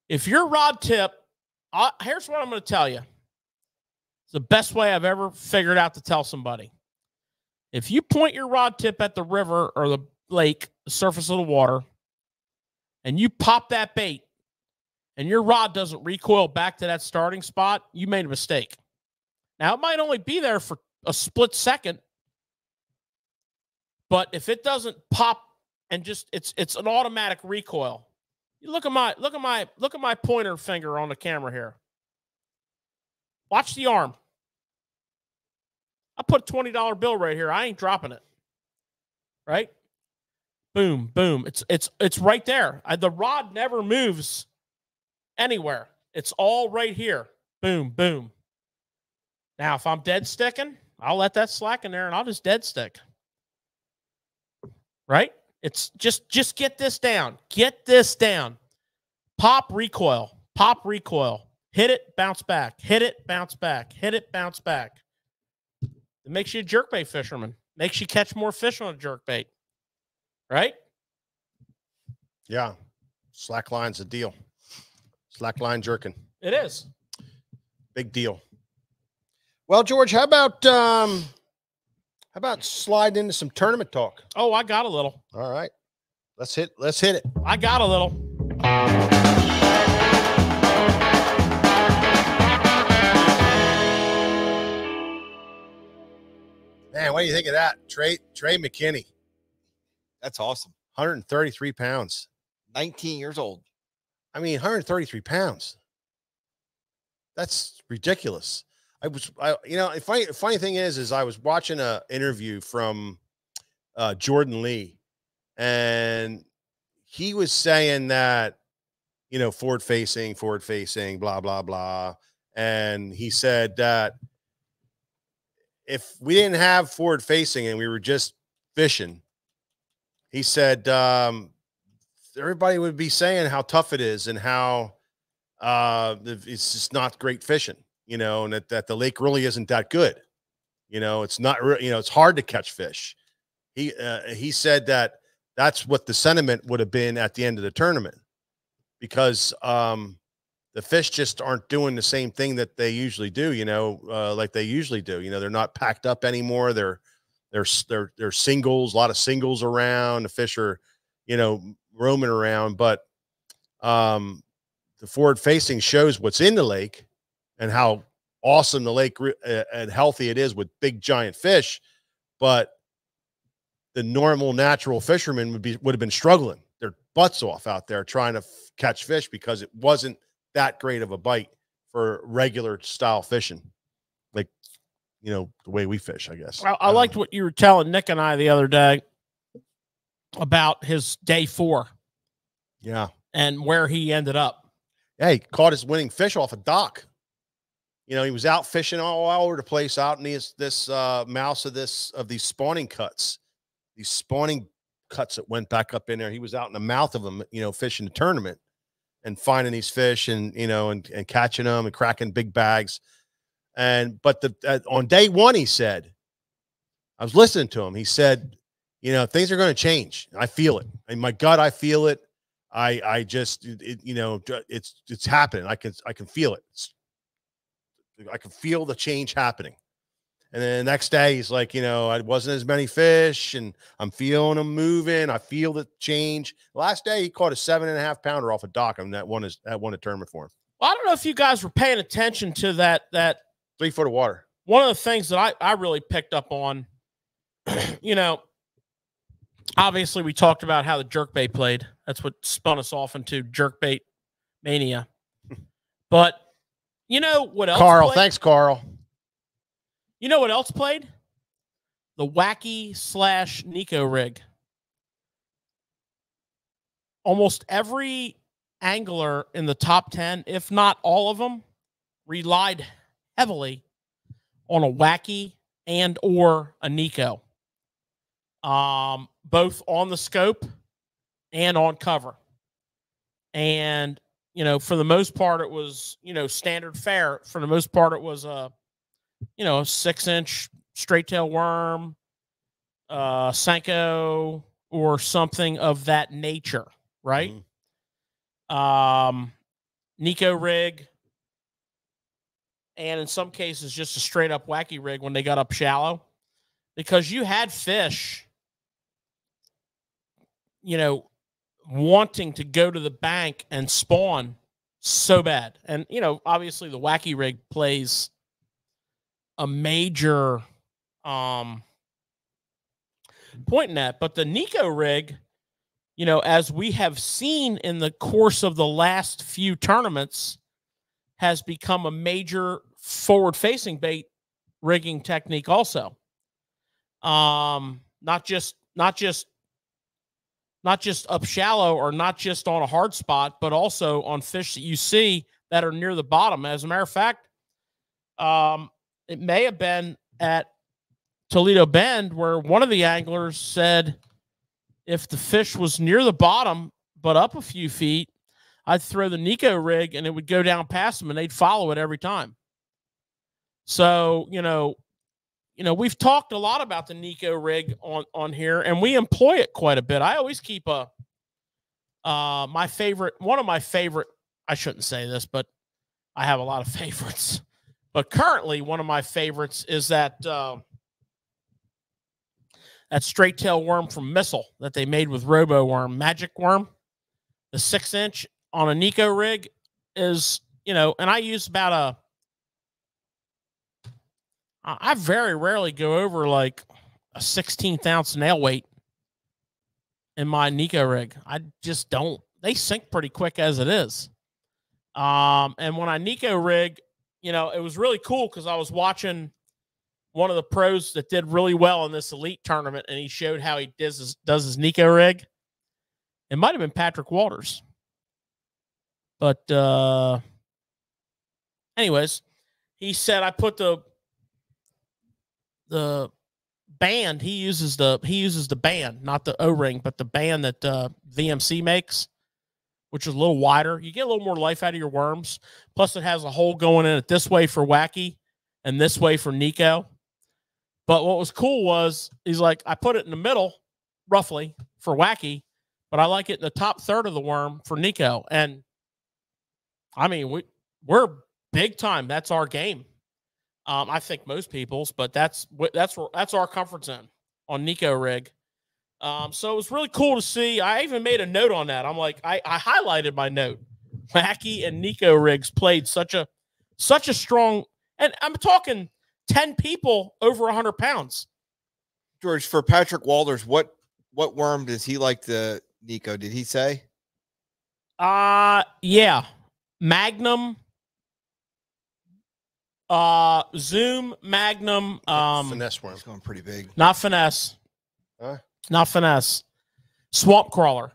If your rod tip, I, here's what I'm going to tell you. It's the best way I've ever figured out to tell somebody. If you point your rod tip at the river or the lake, the surface of the water, and you pop that bait and your rod doesn't recoil back to that starting spot, you made a mistake. Now, it might only be there for a split second, but if it doesn't pop and just it's it's an automatic recoil. You look at my look at my look at my pointer finger on the camera here. Watch the arm. I put a $20 bill right here. I ain't dropping it. Right? Boom, boom. It's it's it's right there. I, the rod never moves anywhere. It's all right here. Boom, boom. Now, if I'm dead sticking, I'll let that slack in there and I'll just dead stick. Right? It's just just get this down. Get this down. Pop recoil. Pop recoil. Hit it, bounce back. Hit it, bounce back. Hit it, bounce back. It makes you a jerkbait fisherman. Makes you catch more fish on a jerkbait. Right? Yeah. Slack line's a deal. Slack line jerking. It is. Big deal. Well, George, how about um how about slide into some tournament talk? Oh, I got a little. All right. Let's hit let's hit it. I got a little. Man, what do you think of that? Trey Trey McKinney, That's awesome. 133 pounds. 19 years old. I mean, 133 pounds. That's ridiculous. I was, I, you know, funny, funny thing is, is I was watching a interview from uh, Jordan Lee, and he was saying that, you know, forward facing, forward facing, blah blah blah, and he said that if we didn't have forward facing and we were just fishing, he said um, everybody would be saying how tough it is and how uh, it's just not great fishing, you know, and that, that the lake really isn't that good. You know, it's not, you know, it's hard to catch fish. He uh, he said that that's what the sentiment would have been at the end of the tournament because um, the fish just aren't doing the same thing that they usually do. You know, uh, like they usually do. You know, they're not packed up anymore. They're they're they're they're singles, a lot of singles around. The fish are, you know, roaming around, but um, the forward facing shows what's in the lake and how awesome the lake and healthy it is with big giant fish, but the normal natural fishermen would be would have been struggling their butts off out there trying to catch fish because it wasn't that great of a bite for regular style fishing, like you know the way we fish, I guess. I, I Um, liked what you were telling Nick and I the other day about his day four yeah. and where he ended up. Yeah, he caught his winning fish off a dock. You know, he was out fishing all, over the place, out in these this uh mouse of this of these spawning cuts, these spawning cuts that went back up in there. He was out in the mouth of them, you know, fishing the tournament and finding these fish and you know and, and catching them and cracking big bags. And but the uh, on day one, he said, I was listening to him. He said, you know, things are going to change. I feel it. In my gut, I feel it. I I just it- you know it's it's happening. I can I can feel it. It's, I could feel the change happening. And then the next day he's like, you know, I wasn't as many fish, and I'm feeling them moving. I feel the change. Last day he caught a seven and a half pounder off a dock, and that one is that one a tournament for him. Well, I don't know if you guys were paying attention to that that Three foot of water. one of the things that I, I really picked up on, [CLEARS THROAT] you know, obviously we talked about how the jerkbait played. That's what spun us off into jerkbait mania. [LAUGHS] But you know what else? Carl, played? thanks, Carl. You know what else played? The wacky slash Neko rig. Almost every angler in the top 10, if not all of them, relied heavily on a wacky and or a Neko. Um, both on the scope and on cover. And you know, for the most part, it was, you know, standard fare. For the most part, it was a you know, a six inch straight tail worm, uh, Senko, or something of that nature. right? Um, Neko rig, and in some cases, just a straight up wacky rig when they got up shallow, because you had fish, you know, wanting to go to the bank and spawn so bad. And, you know, obviously the wacky rig plays a major um point in that. But the Neko rig, you know, as we have seen in the course of the last few tournaments, has become a major forward facing bait rigging technique also. Um, not just not just not just up shallow or not just on a hard spot, but also on fish that you see that are near the bottom. As a matter of fact, um, it may have been at Toledo Bend where one of the anglers said if the fish was near the bottom but up a few feet, I'd throw the Neko rig and it would go down past them and they'd follow it every time. So, you know, you know, we've talked a lot about the Neko rig on on here, and we employ it quite a bit. I always keep a uh my favorite, one of my favorite. I shouldn't say this, but I have a lot of [LAUGHS] favorites. But currently, one of my favorites is that uh, that straight tail worm from Missile that they made with Robo Worm, Magic Worm, the six inch on a Neko rig is you know, and I use about a I very rarely go over like a 16th ounce nail weight in my Neko rig. I just don't. They sink pretty quick as it is. Um, and when I Neko rig, you know, it was really cool because I was watching one of the pros that did really well in this elite tournament, and he showed how he does his, does his Neko rig. It might have been Patrick Walters, but uh, anyways, he said I put the the band he uses the he uses the band not the o-ring but the band that uh, vmc makes which is a little wider. You get a little more life out of your worms. Plus it has a hole going in it this way for wacky and this way for neko. But what was cool was he's like i put it in the middle roughly for wacky but i like it in the top third of the worm for neko. And i mean we we're big time. That's our game um, I think most people's, but that's that's that's our comfort zone on Neko rig. Um, so it was really cool to see. I even made a note on that. I'm like, I, I highlighted my note. Wacky and Neko rigs played such a such a strong, and I'm talking ten people over hundred pounds. George, for Patrick Walters, what what worm does he like the Neko? Did he say? Uh yeah, Magnum, uh, Zoom, Magnum, um, finesse worm. It's going pretty big. Not finesse. Huh? Not finesse. Swamp crawler.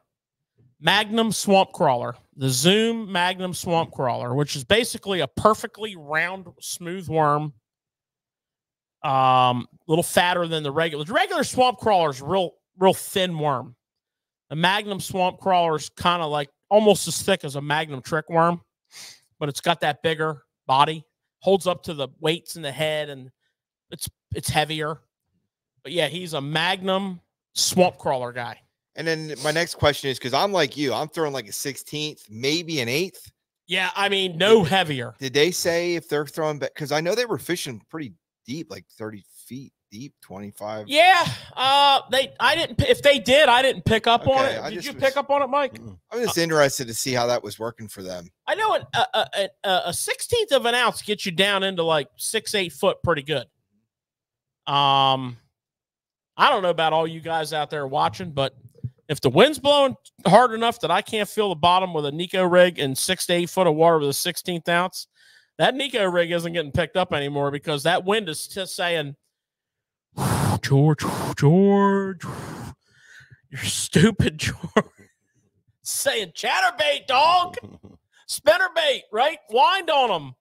Magnum swamp crawler. The Zoom Magnum swamp crawler, which is basically a perfectly round, smooth worm. Um, a little fatter than the regular. The regular swamp crawler is real, real thin worm. The Magnum swamp crawler is kind of like almost as thick as a Magnum trick worm, but it's got that bigger body. Holds up to the weights in the head, and it's it's heavier. But yeah, he's a Magnum swamp crawler guy. And then my next question is because I'm like you, I'm throwing like a 16th, maybe an eighth. Yeah, I mean, no heavier. Did they say if they're throwing back? Because I know they were fishing pretty deep, like 30 feet deep, 25. Yeah, uh, they. I didn't. If they did, I didn't pick up on it. I Did you was- pick up on it, Mike? I'm just interested to see how that was working for them. I know an, a, a, a, a sixteenth of an ounce gets you down into like six, eight foot, pretty good. Um, I don't know about all you guys out there watching, but if the wind's blowing hard enough that I can't feel the bottom with a Neko rig and six to eight foot of water with a sixteenth ounce, that Neko rig isn't getting picked up anymore because that wind is just saying, George, George, you're stupid, [LAUGHS] George. saying chatterbait, dog [LAUGHS] spinnerbait, right? Wind on them.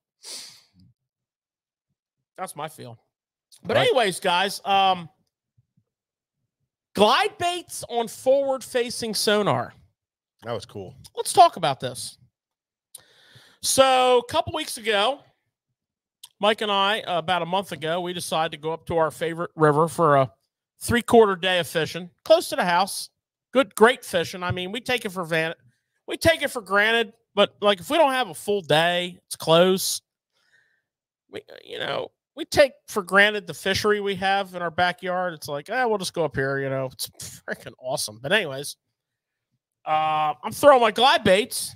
That's my feel. But Right. anyways, guys, um glide baits on forward facing sonar. That was cool. Let's talk about this. So, a couple weeks ago, Mike and I, uh, about a month ago, we decided to go up to our favorite river for a three quarter day of fishing close to the house. good, great fishing. I mean, we take it for van, we take it for granted. But like, if we don't have a full day, it's close. We, you know, we take for granted the fishery we have in our backyard. It's like, ah, we'll just go up here. You know, it's [LAUGHS] freaking awesome. But anyways, uh, I'm throwing my glide baits.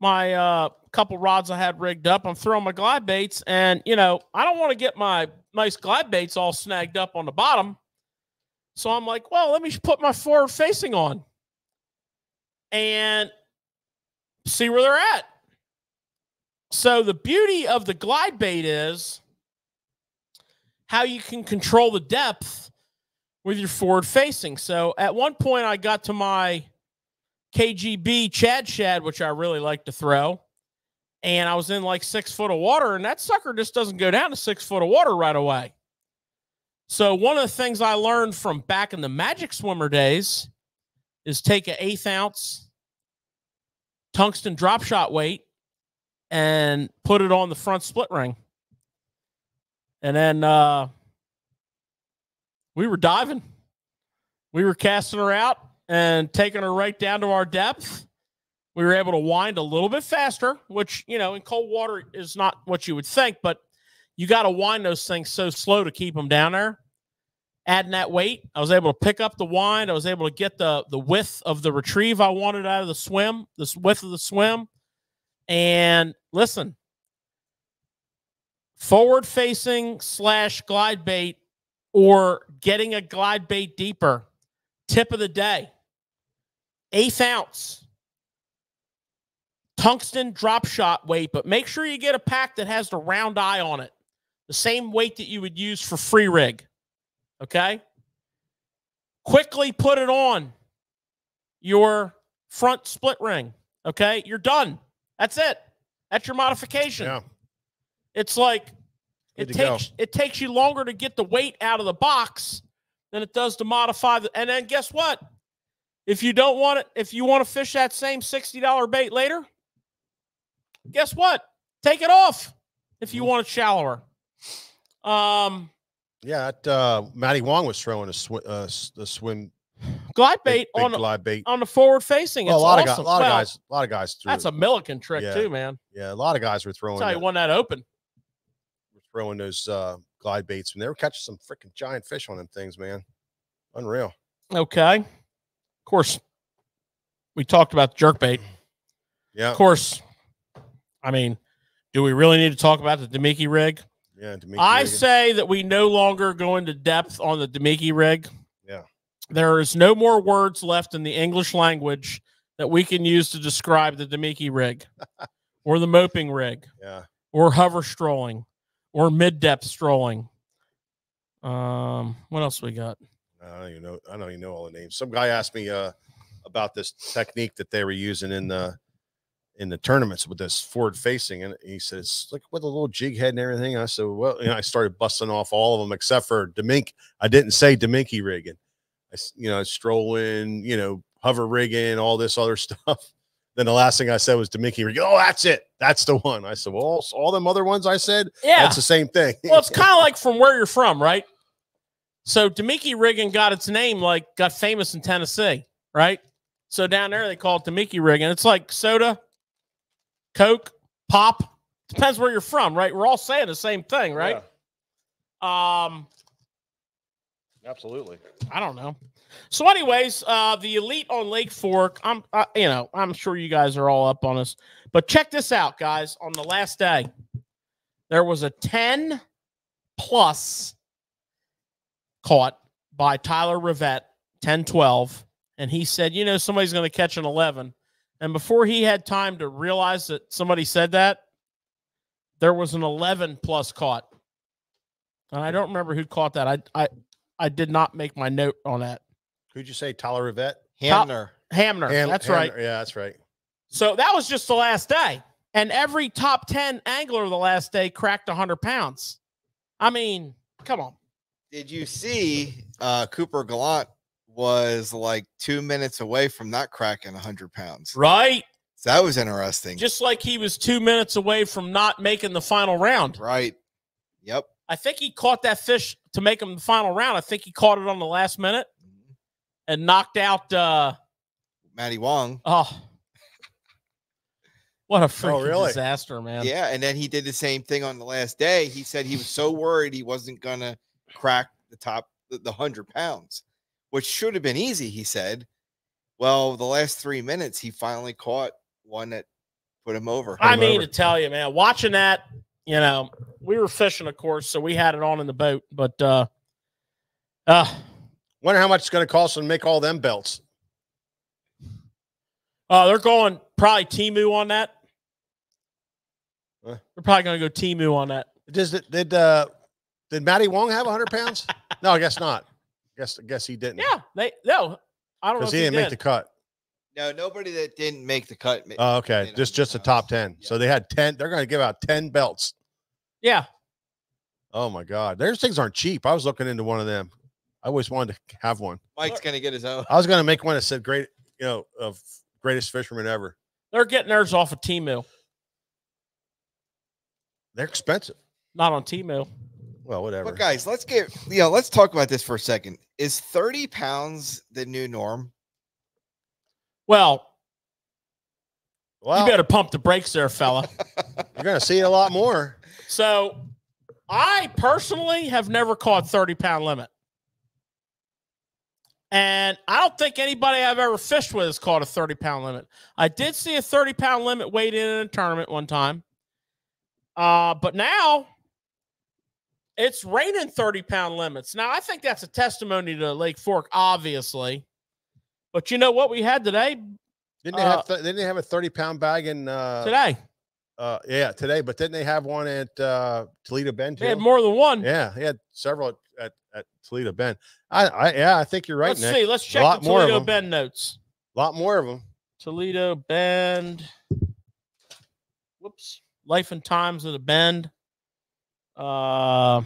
My uh, couple rods I had rigged up. I'm throwing my glide baits, and you know, I don't want to get my nice glide baits all snagged up on the bottom. So I'm like, well, let me put my forward facing on and see where they're at. So the beauty of the glide bait is how you can control the depth with your forward facing. So at one point I got to my KGB Chad Shad, which I really like to throw. And I was in like six foot of water, and that sucker just doesn't go down to six foot of water right away. So one of the things I learned from back in the magic swimmer days is take an eighth ounce tungsten drop shot weight and put it on the front split ring. And then uh, we were diving. We were casting her out and taking her right down to our depth. We were able to wind a little bit faster, which, you know, in cold water is not what you would think, but you got to wind those things so slow to keep them down there. Adding that weight, I was able to pick up the wind. I was able to get the the width of the retrieve I wanted out of the swim, this width of the swim. And listen, forward facing slash glide bait or getting a glide bait deeper. Tip of the day, eighth ounce tungsten drop shot weight, but make sure you get a pack that has the round eye on it, the same weight that you would use for free rig. Okay. Quickly put it on your front split ring. Okay. You're done. That's it. That's your modification. Yeah. It's like Good it to go. takes it takes you longer to get the weight out of the box than it does to modify the and then guess what? If you don't want it, if you want to fish that same $60 bait later, guess what? Take it off if you Mhm. want it shallower. Um Yeah, that, uh, Matty Wong was throwing a, sw- uh, a swim glide bait big on glide bait. on the forward facing. Well, It's a lot awesome. of guys, a lot Well, of guys, a lot of guys threw. That's a Milliken trick Yeah. too, man. yeah, a lot of guys were throwing. That's how you that- won that open. were throwing those uh, glide baits, and they were catching some freaking giant fish on them things, man. Unreal. Okay. Of course, we talked about jerk bait. Yeah, Of course, I mean, do we really need to talk about the Damiki rig? yeah. Damiki I Reagan. say that we no longer go into depth on the Damiki rig. Yeah. There is no more words left in the English language that we can use to describe the Damiki rig [LAUGHS] or the moping rig yeah, or hover strolling or mid depth strolling. Um, what else we got? I don't even know. I don't even know all the names. Some guy asked me uh, about this technique that they were using in the in the tournaments with this forward facing, and he said it's like with a little jig head and everything. I said, well, you know, I started busting off all of them except for Demink. I didn't say Deminky rigging. I, you know, strolling, you know, hover rigging, all this other [LAUGHS] stuff. Then the last thing I said was Deminky rigging. Oh, that's it. That's the one. I said, well, all, all them other ones I said, Yeah. that's the same thing. well, it's kind of like from where you're from, right? So Damiki rigging got its name, like got famous in Tennessee, right? So down there they call it Damiki rigging. It's like soda, Coke, pop. Depends where you're from, right? We're all saying the same thing, right? Um, Absolutely. I don't know. So, anyways, uh, the elite on Lake Fork. I'm, uh, you know, I'm sure you guys are all up on this, but check this out, guys. On the last day, there was a 10 plus caught by Tyler Rivet, 10 12. And he said, you know, somebody's going to catch an 11. And before he had time to realize that somebody said that, there was an 11 plus caught. And I don't remember who caught that. I, I, I did not make my note on that. Who'd you say? Tyler Rivet? Hamner. Hamner. Ham- that's Hamner, right. Yeah, that's right. So that was just the last day. And every top 10 angler the last day cracked 100 pounds. I mean, come on. Did you see uh Cooper Gallant was like two minutes away from not cracking 100 pounds? Right? So that was interesting. Just like he was two minutes away from not making the final round. right. Yep. I think he caught that fish to make him the final round. I think he caught it on the last minute. and knocked out uh Matty Wong. oh what a freaking really? disaster, man. Yeah, and then he did the same thing on the last day. He said he was so worried he wasn't gonna crack the top the, the hundred pounds, which should have been easy. He said. Well, the last three minutes, he finally caught one that put him over. I him mean over. to tell you, man, watching that, you know, we were fishing, of course, so we had it on in the boat, but uh uh Wonder how much it's going to cost them to make all them belts. uh they're going probably Temu on that. Huh? They're probably gonna go Temu on that. Does it, did uh did Matty Wong have 100 pounds? [LAUGHS] no, I guess not. Guess I guess he didn't. Yeah, they no, I don't know. because he he didn't make the cut. no nobody that didn't make the cut. ma- Oh, okay, made just just the top pounds. 10. So they had 10. They're going to give out 10 belts. Yeah, Oh my God, those things aren't cheap. I was looking into one of them. I always wanted to have one. Mike's gonna get his own. I was going to make one that said "great," you know, of greatest fisherman ever. they're getting theirs off of T Mill. They're expensive. not on Temu. Well, whatever. But guys, let's get you know, let's talk about this for a second. Is 30 pounds the new norm? Well, well, you better pump the brakes there, fella. [LAUGHS] you're going to see a lot more. So I personally have never caught 30 pound limit. And I don't think anybody I've ever fished with has caught a 30 pound limit. I did see a 30 pound limit weighed in in a tournament one time. Uh, but now it's raining 30 pound limits. Now I think that's a testimony to Lake Fork, obviously. But you know what we had today? Didn't they Uh, have? Th- didn't they have a 30 pound bag in? Uh, Today. Uh, yeah, today. But didn't they have one at uh, Toledo Bend? Too? They had more than one. Yeah, he had several at, at, at Toledo Bend. I, I, yeah, I think you're right, Let's Nick. see. Let's check A lot the more Toledo them. Bend notes. A lot more of them. Toledo Bend. Whoops. Life and Times of the Bend. Uh,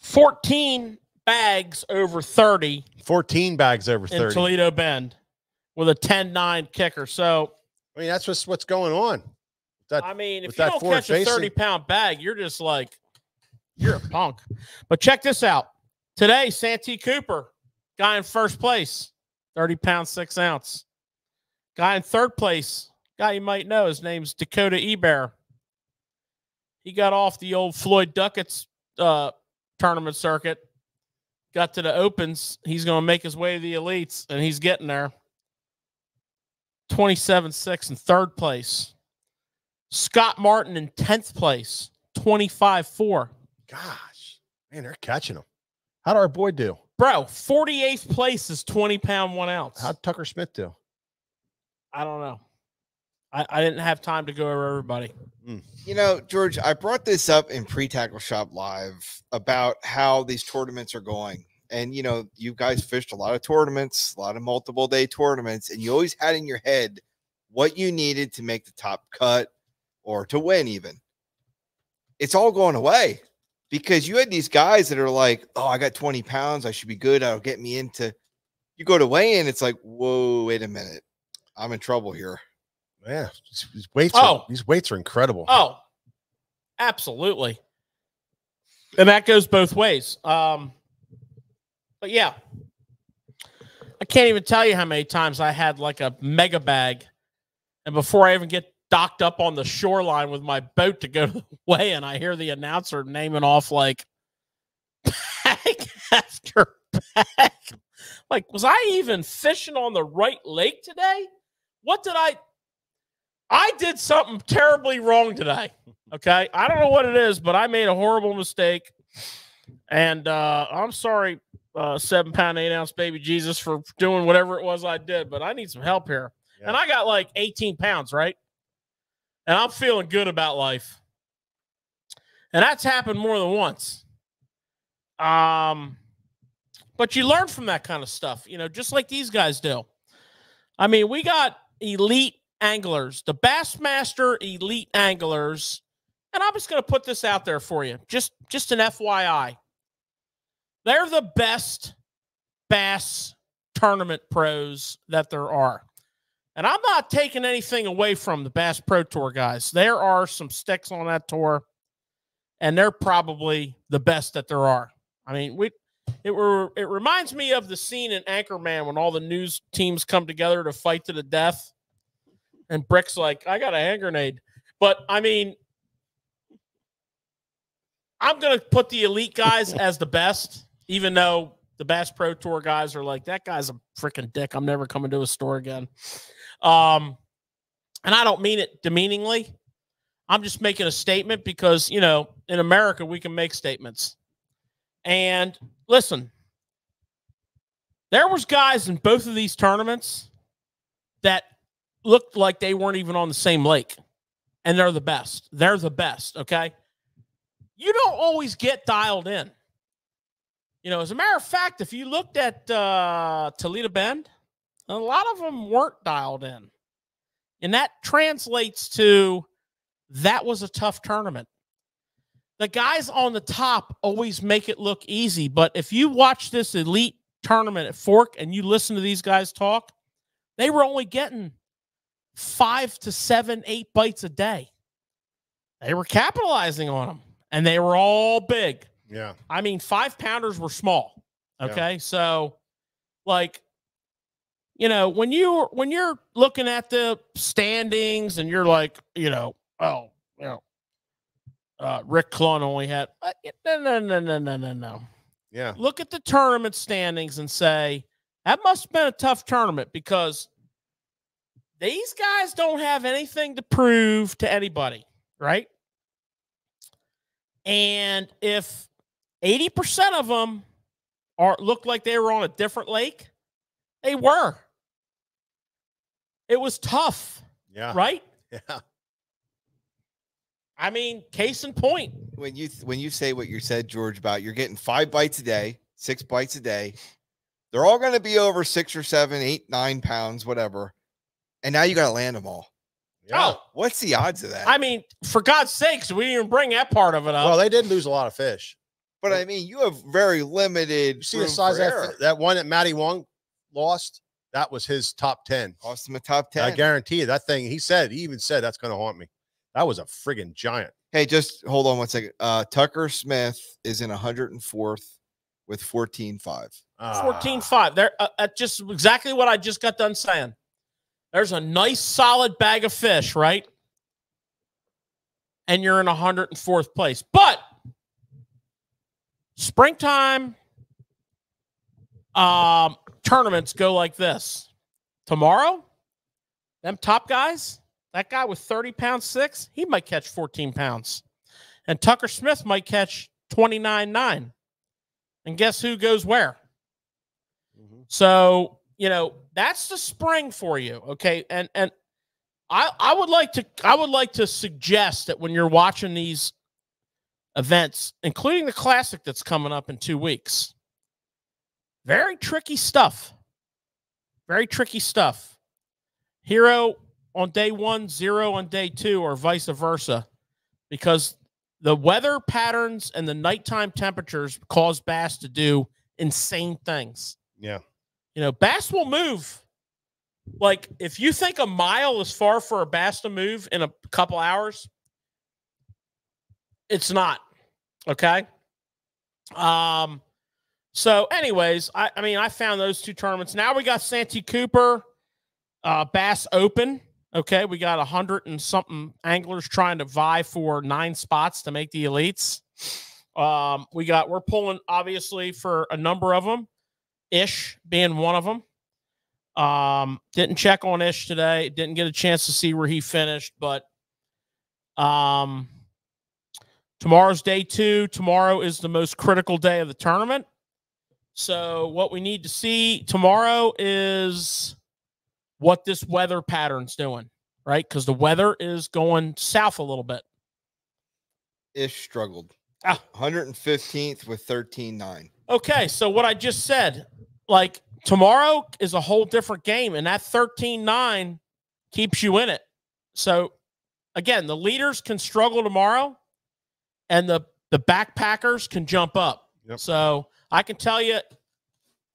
14 bags over 30 14 bags over 30. in 30. Toledo Bend with a 10 9 kicker. So, I mean, that's what's what's going on. That I mean, if you that don't catch a 30 pound bag, you're just like, you're a punk. But check this out. Today, Santee Cooper, guy in first place, 30 pounds, six ounce. Guy in third place, guy you might know, his name's Dakota Ebare. He got off the old Floyd Duckett's uh, tournament circuit, got to the opens. He's going to make his way to the elites, and he's getting there. 27 6 in third place. Scott Martin in 10th place, 25 4. gosh, man, they're catching them. How'd our boy do? Bro, 48th place is 20 pound, one ounce. How'd Tucker Smith do? I don't know. I, I didn't have time to go over everybody. Mm. You know, George, I brought this up in pre tackle shop live about how these tournaments are going. And you know, you guys fished a lot of tournaments, a lot of multiple day tournaments, and you always had in your head what you needed to make the top cut or to win, even. It's all going away because you had these guys that are like, Oh, I got 20 pounds, I should be good. I'll get me into you go to weigh in, it's like, whoa, wait a minute. I'm in trouble here. Yeah, these, weights. Oh. Are, these weights are incredible. Oh, absolutely. And that goes both ways. Um, but yeah, I can't even tell you how many times I had like a mega bag, and before I even get docked up on the shoreline with my boat to go [LAUGHS] to the weigh, and I hear the announcer naming off like [LAUGHS] bag after bag. Like, was I even fishing on the right lake today? What did I? I did something terribly wrong today. Okay. I don't know what it is, but I made a horrible mistake. And uh, I'm sorry, uh, seven pound, eight ounce baby Jesus, for doing whatever it was I did, but I need some help here. And I got like 18 pounds, right? And I'm feeling good about life. And that's happened more than once. Um, but you learn from that kind of stuff, you know, just like these guys do. I mean, we got elite anglers, the Bassmaster elite anglers, and I'm just going to put this out there for you, just just an FYI. They're the best bass tournament pros that there are. And I'm not taking anything away from the Bass Pro Tour guys. There are some sticks on that tour, and they're probably the best that there are. I mean, we It were it reminds me of the scene in Anchorman when all the news teams come together to fight to the death. And Brick's like, I got a hand grenade. But I mean, I'm gonna put the elite guys [LAUGHS] as the best, even though the Bass Pro Tour guys are like, that guy's a freaking dick. I'm never coming to a store again. Um, and I don't mean it demeaningly. I'm just making a statement because, you know, in America, we can make statements. And listen, there was guys in both of these tournaments that looked like they weren't even on the same lake. And they're the best. They're the best, okay? You don't always get dialed in. You know, as a matter of fact, if you looked at uh, Toledo Bend, a lot of them weren't dialed in. And that translates to that was a tough tournament. The guys on the top always make it look easy, but if you watch this elite tournament at Fork and you listen to these guys talk, they were only getting five to seven, eight bites a day. They were capitalizing on them, and they were all big. Yeah. I mean, five pounders were small. Yeah. Okay. So, like, you know, when you when you're looking at the standings and you're like, you know, oh, you know, uh, Rick Clunn only had uh, no, no, no, no, no, no, no. Yeah. Look at the tournament standings and say that must have been a tough tournament because these guys don't have anything to prove to anybody, right? And if 80% of them are looked like they were on a different lake, they were. It was tough, Yeah. right? [LAUGHS] Yeah. I mean, case in point. when you when you say what you said, George, about you're getting five bites a day, six bites a day, they're all going to be over six or seven, eight, nine pounds, whatever. And now you got to land them all. Yeah. Oh, What's the odds of that? I mean, for God's sakes, we didn't even bring that part of it up. Well, they did lose a lot of fish. but I mean, you have very limited. You see the size of that, that one that Matty Wong lost? That was his top 10. Cost them a top ten. I guarantee you that thing, he said, he even said that's going to haunt me. That was a friggin' giant. Hey, just hold on one second. Uh, Tucker Smith is in 104th with 14.5. Ah, 14 5. There, uh, uh, just exactly what I just got done saying. There's a nice solid bag of fish, right? And you're in 104th place. But springtime um, tournaments go like this. Tomorrow, them top guys, that guy with 30 pounds six, he might catch 14 pounds. And Tucker Smith might catch 29 9. And guess who goes where? Mhm. So, you know, that's the spring for you. Okay. And and I I would like to I would like to suggest that when you're watching these events, including the classic that's coming up in two weeks, very tricky stuff. Very tricky stuff. Hero on day one, zero on day two, or vice versa, because the weather patterns and the nighttime temperatures cause bass to do insane things. Yeah. You know, bass will move. Like if you think a mile is far for a bass to move in a couple hours, it's not. Okay. Um, so, anyways, I, I mean, I found those two tournaments. Now we got Santee Cooper, uh, Bass Open. Okay, we got a hundred and something anglers trying to vie for nine spots to make the elites. Um, we got we're pulling obviously for a number of them. Ish being one of them. Um, didn't check on Ish today. Didn't get a chance to see where he finished, but um, tomorrow's day two. Tomorrow is the most critical day of the tournament. So what we need to see tomorrow is what this weather pattern's doing, right? Because the weather is going south a little bit. Ish struggled. Ah. 115th with 13.9. Okay, so what I just said, like tomorrow is a whole different game, and that 13-9 keeps you in it. So again, the leaders can struggle tomorrow, and the the backpackers can jump up. Yep. So I can tell you,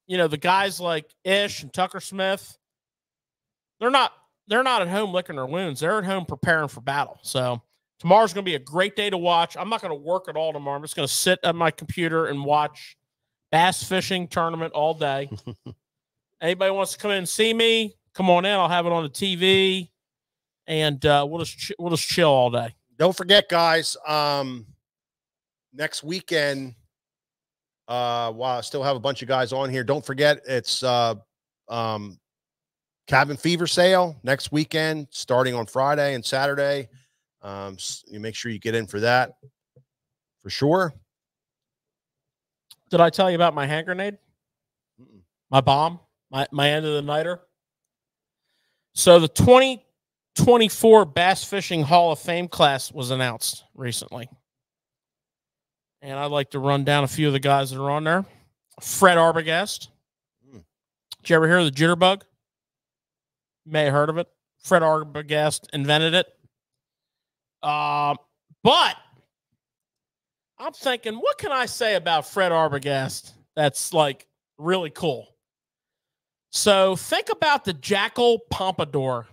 you know, the guys like Ish and Tucker Smith, they're not they're not at home licking their wounds. They're at home preparing for battle. So tomorrow's going to be a great day to watch. I'm not going to work at all tomorrow. I'm just going to sit at my computer and watch bass fishing tournament all day. [LAUGHS] Anybody wants to come in and see me, come on in. I'll have it on the TV, and uh, we'll just we'll just chill all day. Don't forget, guys. Um, next weekend, uh, while I still have a bunch of guys on here, don't forget it's uh, um, cabin fever sale next weekend, starting on Friday and Saturday. Um, you make sure you get in for that for sure. Did I tell you about my hand grenade? Mm-mm. My bomb? My my end of the nighter? So the 2024 Bass Fishing Hall of Fame class was announced recently. And I'd like to run down a few of the guys that are on there. Fred Arbogast. Mm. Did you ever hear of the jitterbug? You may have heard of it. Fred Arbogast invented it. Um, but I'm thinking, what can I say about Fred Arbogast that's like really cool? So think about the Jackall Pompadour.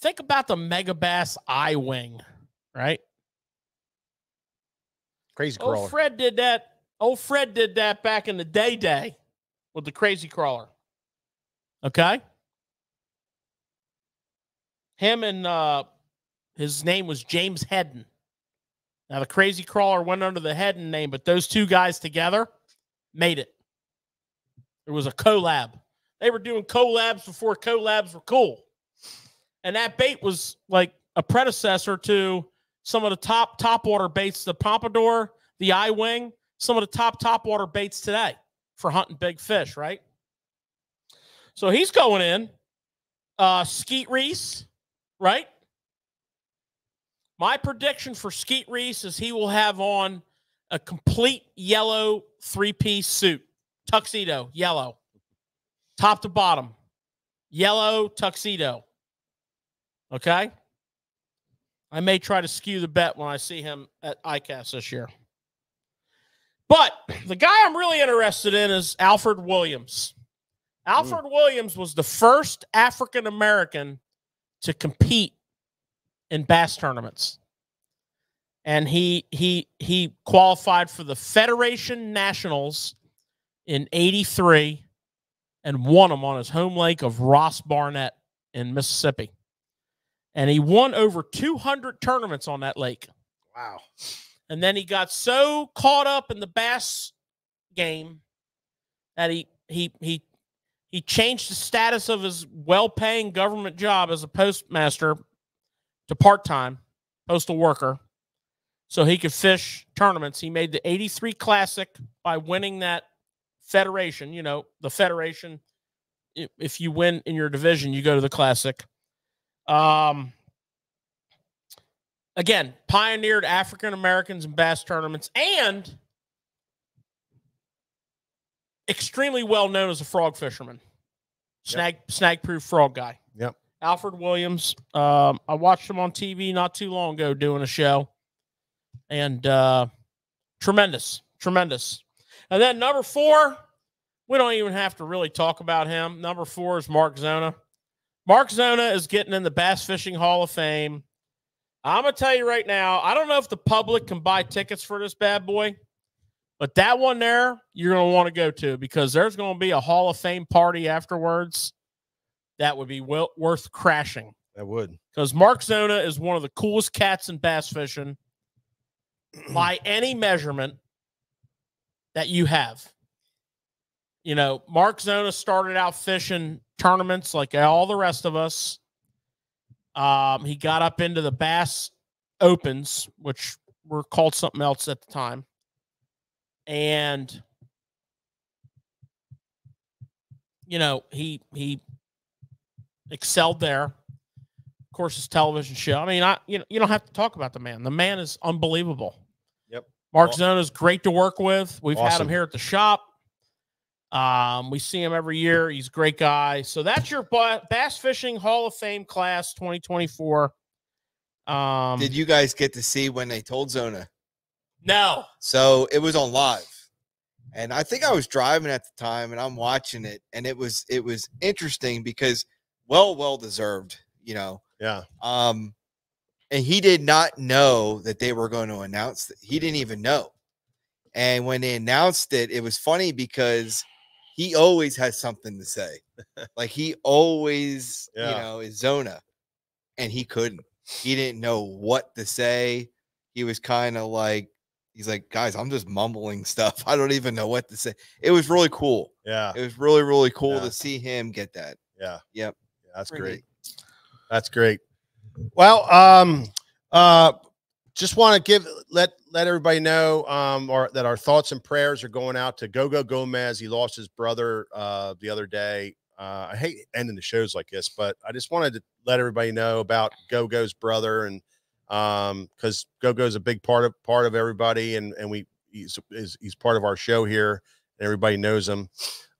Think about the Megabass Eye Wing, right? Crazy Old. Fred did that. Old Fred did that back in the day day with the crazy crawler. Okay. Him and uh his name was James Heddon. Now the crazy crawler went under the Heddon name, but those two guys together made it. There was a collab. They were doing collabs before collabs were cool. And that bait was like a predecessor to some of the top top water baits, the pompadour, the eye wing, some of the top top water baits today for hunting big fish, right? So he's going in. Uh Skeet Reese, right? My prediction for Skeet Reese is he will have on a complete yellow three-piece suit, tuxedo, yellow, top to bottom, yellow tuxedo. Okay. I may try to skew the bet when I see him at ICAST this year. But the guy I'm really interested in is Alfred Williams. Hmm. Alfred Williams was the first African American to compete in bass tournaments. And he he he qualified for the Federation Nationals in 83 and won them on his home lake of Ross Barnett in Mississippi. And he won over 200 tournaments on that lake. Wow. And then he got so caught up in the bass game that he he he he changed the status of his well-paying government job as a postmaster to part-time postal worker so he could fish tournaments. He made the 83 classic by winning that federation, you know, the federation if you win in your division, you go to the classic. Um again, pioneered African Americans in bass tournaments and extremely well known as a frog fisherman. Snag snag proof frog guy. Yep. Alfred Williams. Um, I watched him on TV not too long ago doing a show. And uh tremendous, tremendous. And then number four, we don't even have to really talk about him. Number four is Mark Zona. Mark Zona is getting in the Bass Fishing Hall of Fame. I'm gonna tell you right now, I don't know if the public can buy tickets for this bad boy, but that one there you're gonna want to go to because there's gonna be a Hall of Fame party afterwards. That would be well, worth crashing That would. because Mark Zona is one of the coolest cats in bass fishing [CLEARS THROAT] by any measurement that you have. You know, Mark Zona started out fishing tournaments like all the rest of us. Um, he got up into the Bass Opens, which were called something else at the time. And you know, he he excelled there. Of course, his television show. I mean, I you know, you don't have to talk about the man. The man is unbelievable. Yep. Mark Zona is great to work with. We've had him here at the shop. Um, we see him every year. He's a great guy. So that's your Bass Fishing Hall of Fame class 2024. Um, Did you guys get to see when they told Zona? no. So it was on live. And I think I was driving at the time and I'm watching it and it was it was interesting because well well deserved, you know. Yeah. Um and he did not know that they were going to announce that. He didn't even know. And when they announced it, it was funny because he always has something to say. [LAUGHS] like he always, Yeah. you know, is Zona. And he couldn't. He didn't know what to say. He was kind of like, he's like, guys, I'm just mumbling stuff. [LAUGHS] I don't even know what to say. It was really cool. Yeah. It was really, really cool Yeah. to see him get that. Yeah. Yep. That's Pretty great. That's great. Well, um, uh, just want to give let let everybody know um or that our thoughts and prayers are going out to Gogo Gomez. He lost his brother uh the other day. Uh, I hate ending the shows like this, but I just wanted to let everybody know about Gogo's brother and um because Gogo's a big part of part of everybody and and we he's is he's part of our show here and everybody knows him.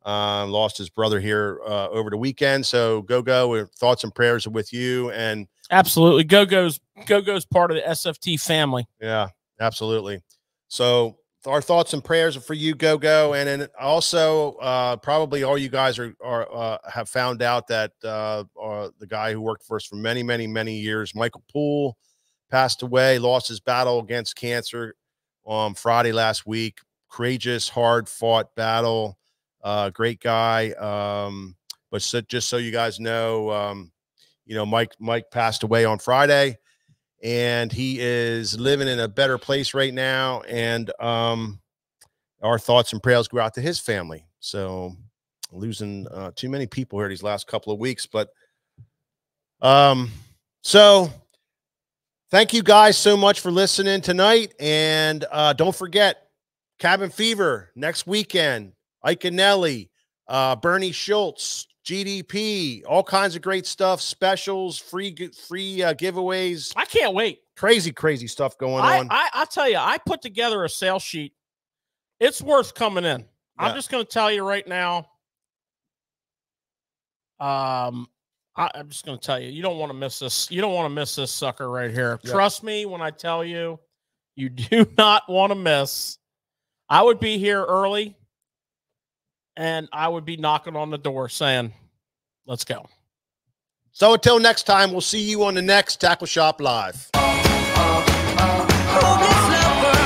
Um, lost his brother here uh, over the weekend. So go go. Thoughts and prayers are with you. And Absolutely. Go goes go goes part of the SFT family. yeah, absolutely. So our thoughts and prayers are for you, go go. And then also, uh, probably all you guys are are uh, have found out that uh, uh, the guy who worked for us for many, many, many years, Michael Poole, passed away. Lost his battle against cancer on Friday last week. Courageous, hard fought battle. Uh, great guy. Um, but so, just so you guys know, um, you know, Mike Mike passed away on Friday, and he is living in a better place right now. And um, our thoughts and prayers go out to his family. So losing uh, too many people here these last couple of weeks, but um, so thank you guys so much for listening tonight, and uh, don't forget Cabin Fever next weekend. Nelly, uh, Bernie Schultz, GDP, all kinds of great stuff, specials, free free uh, giveaways, I can't wait. crazy crazy stuff going I, on. I I tell you, I put together a sales sheet. It's worth coming in. I'm just going to tell you right now. Um, I, I'm just going to tell you, you don't want to miss this. You don't want to miss this sucker right here. Yeah. Trust me when I tell you, you [LAUGHS] do not want to miss. I would be here early, and I would be knocking on the door saying, "Let's go." so until next time, we'll see you on the next Tackle Shop Live. Hopeless lover,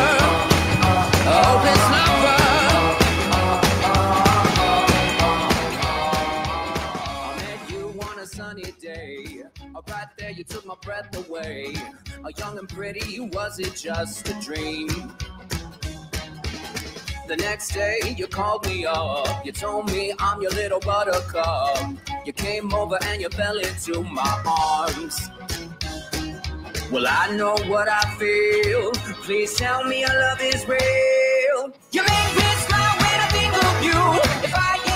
hopeless lover. I met you on a sunny day. Right there, you took my breath away. A young and pretty, was it just a dream? The next day you called me up. You told me I'm your little buttercup. You came over and you fell into my arms. Well, I know what I feel. Please tell me your love is real. You make me smile when I think of you. If I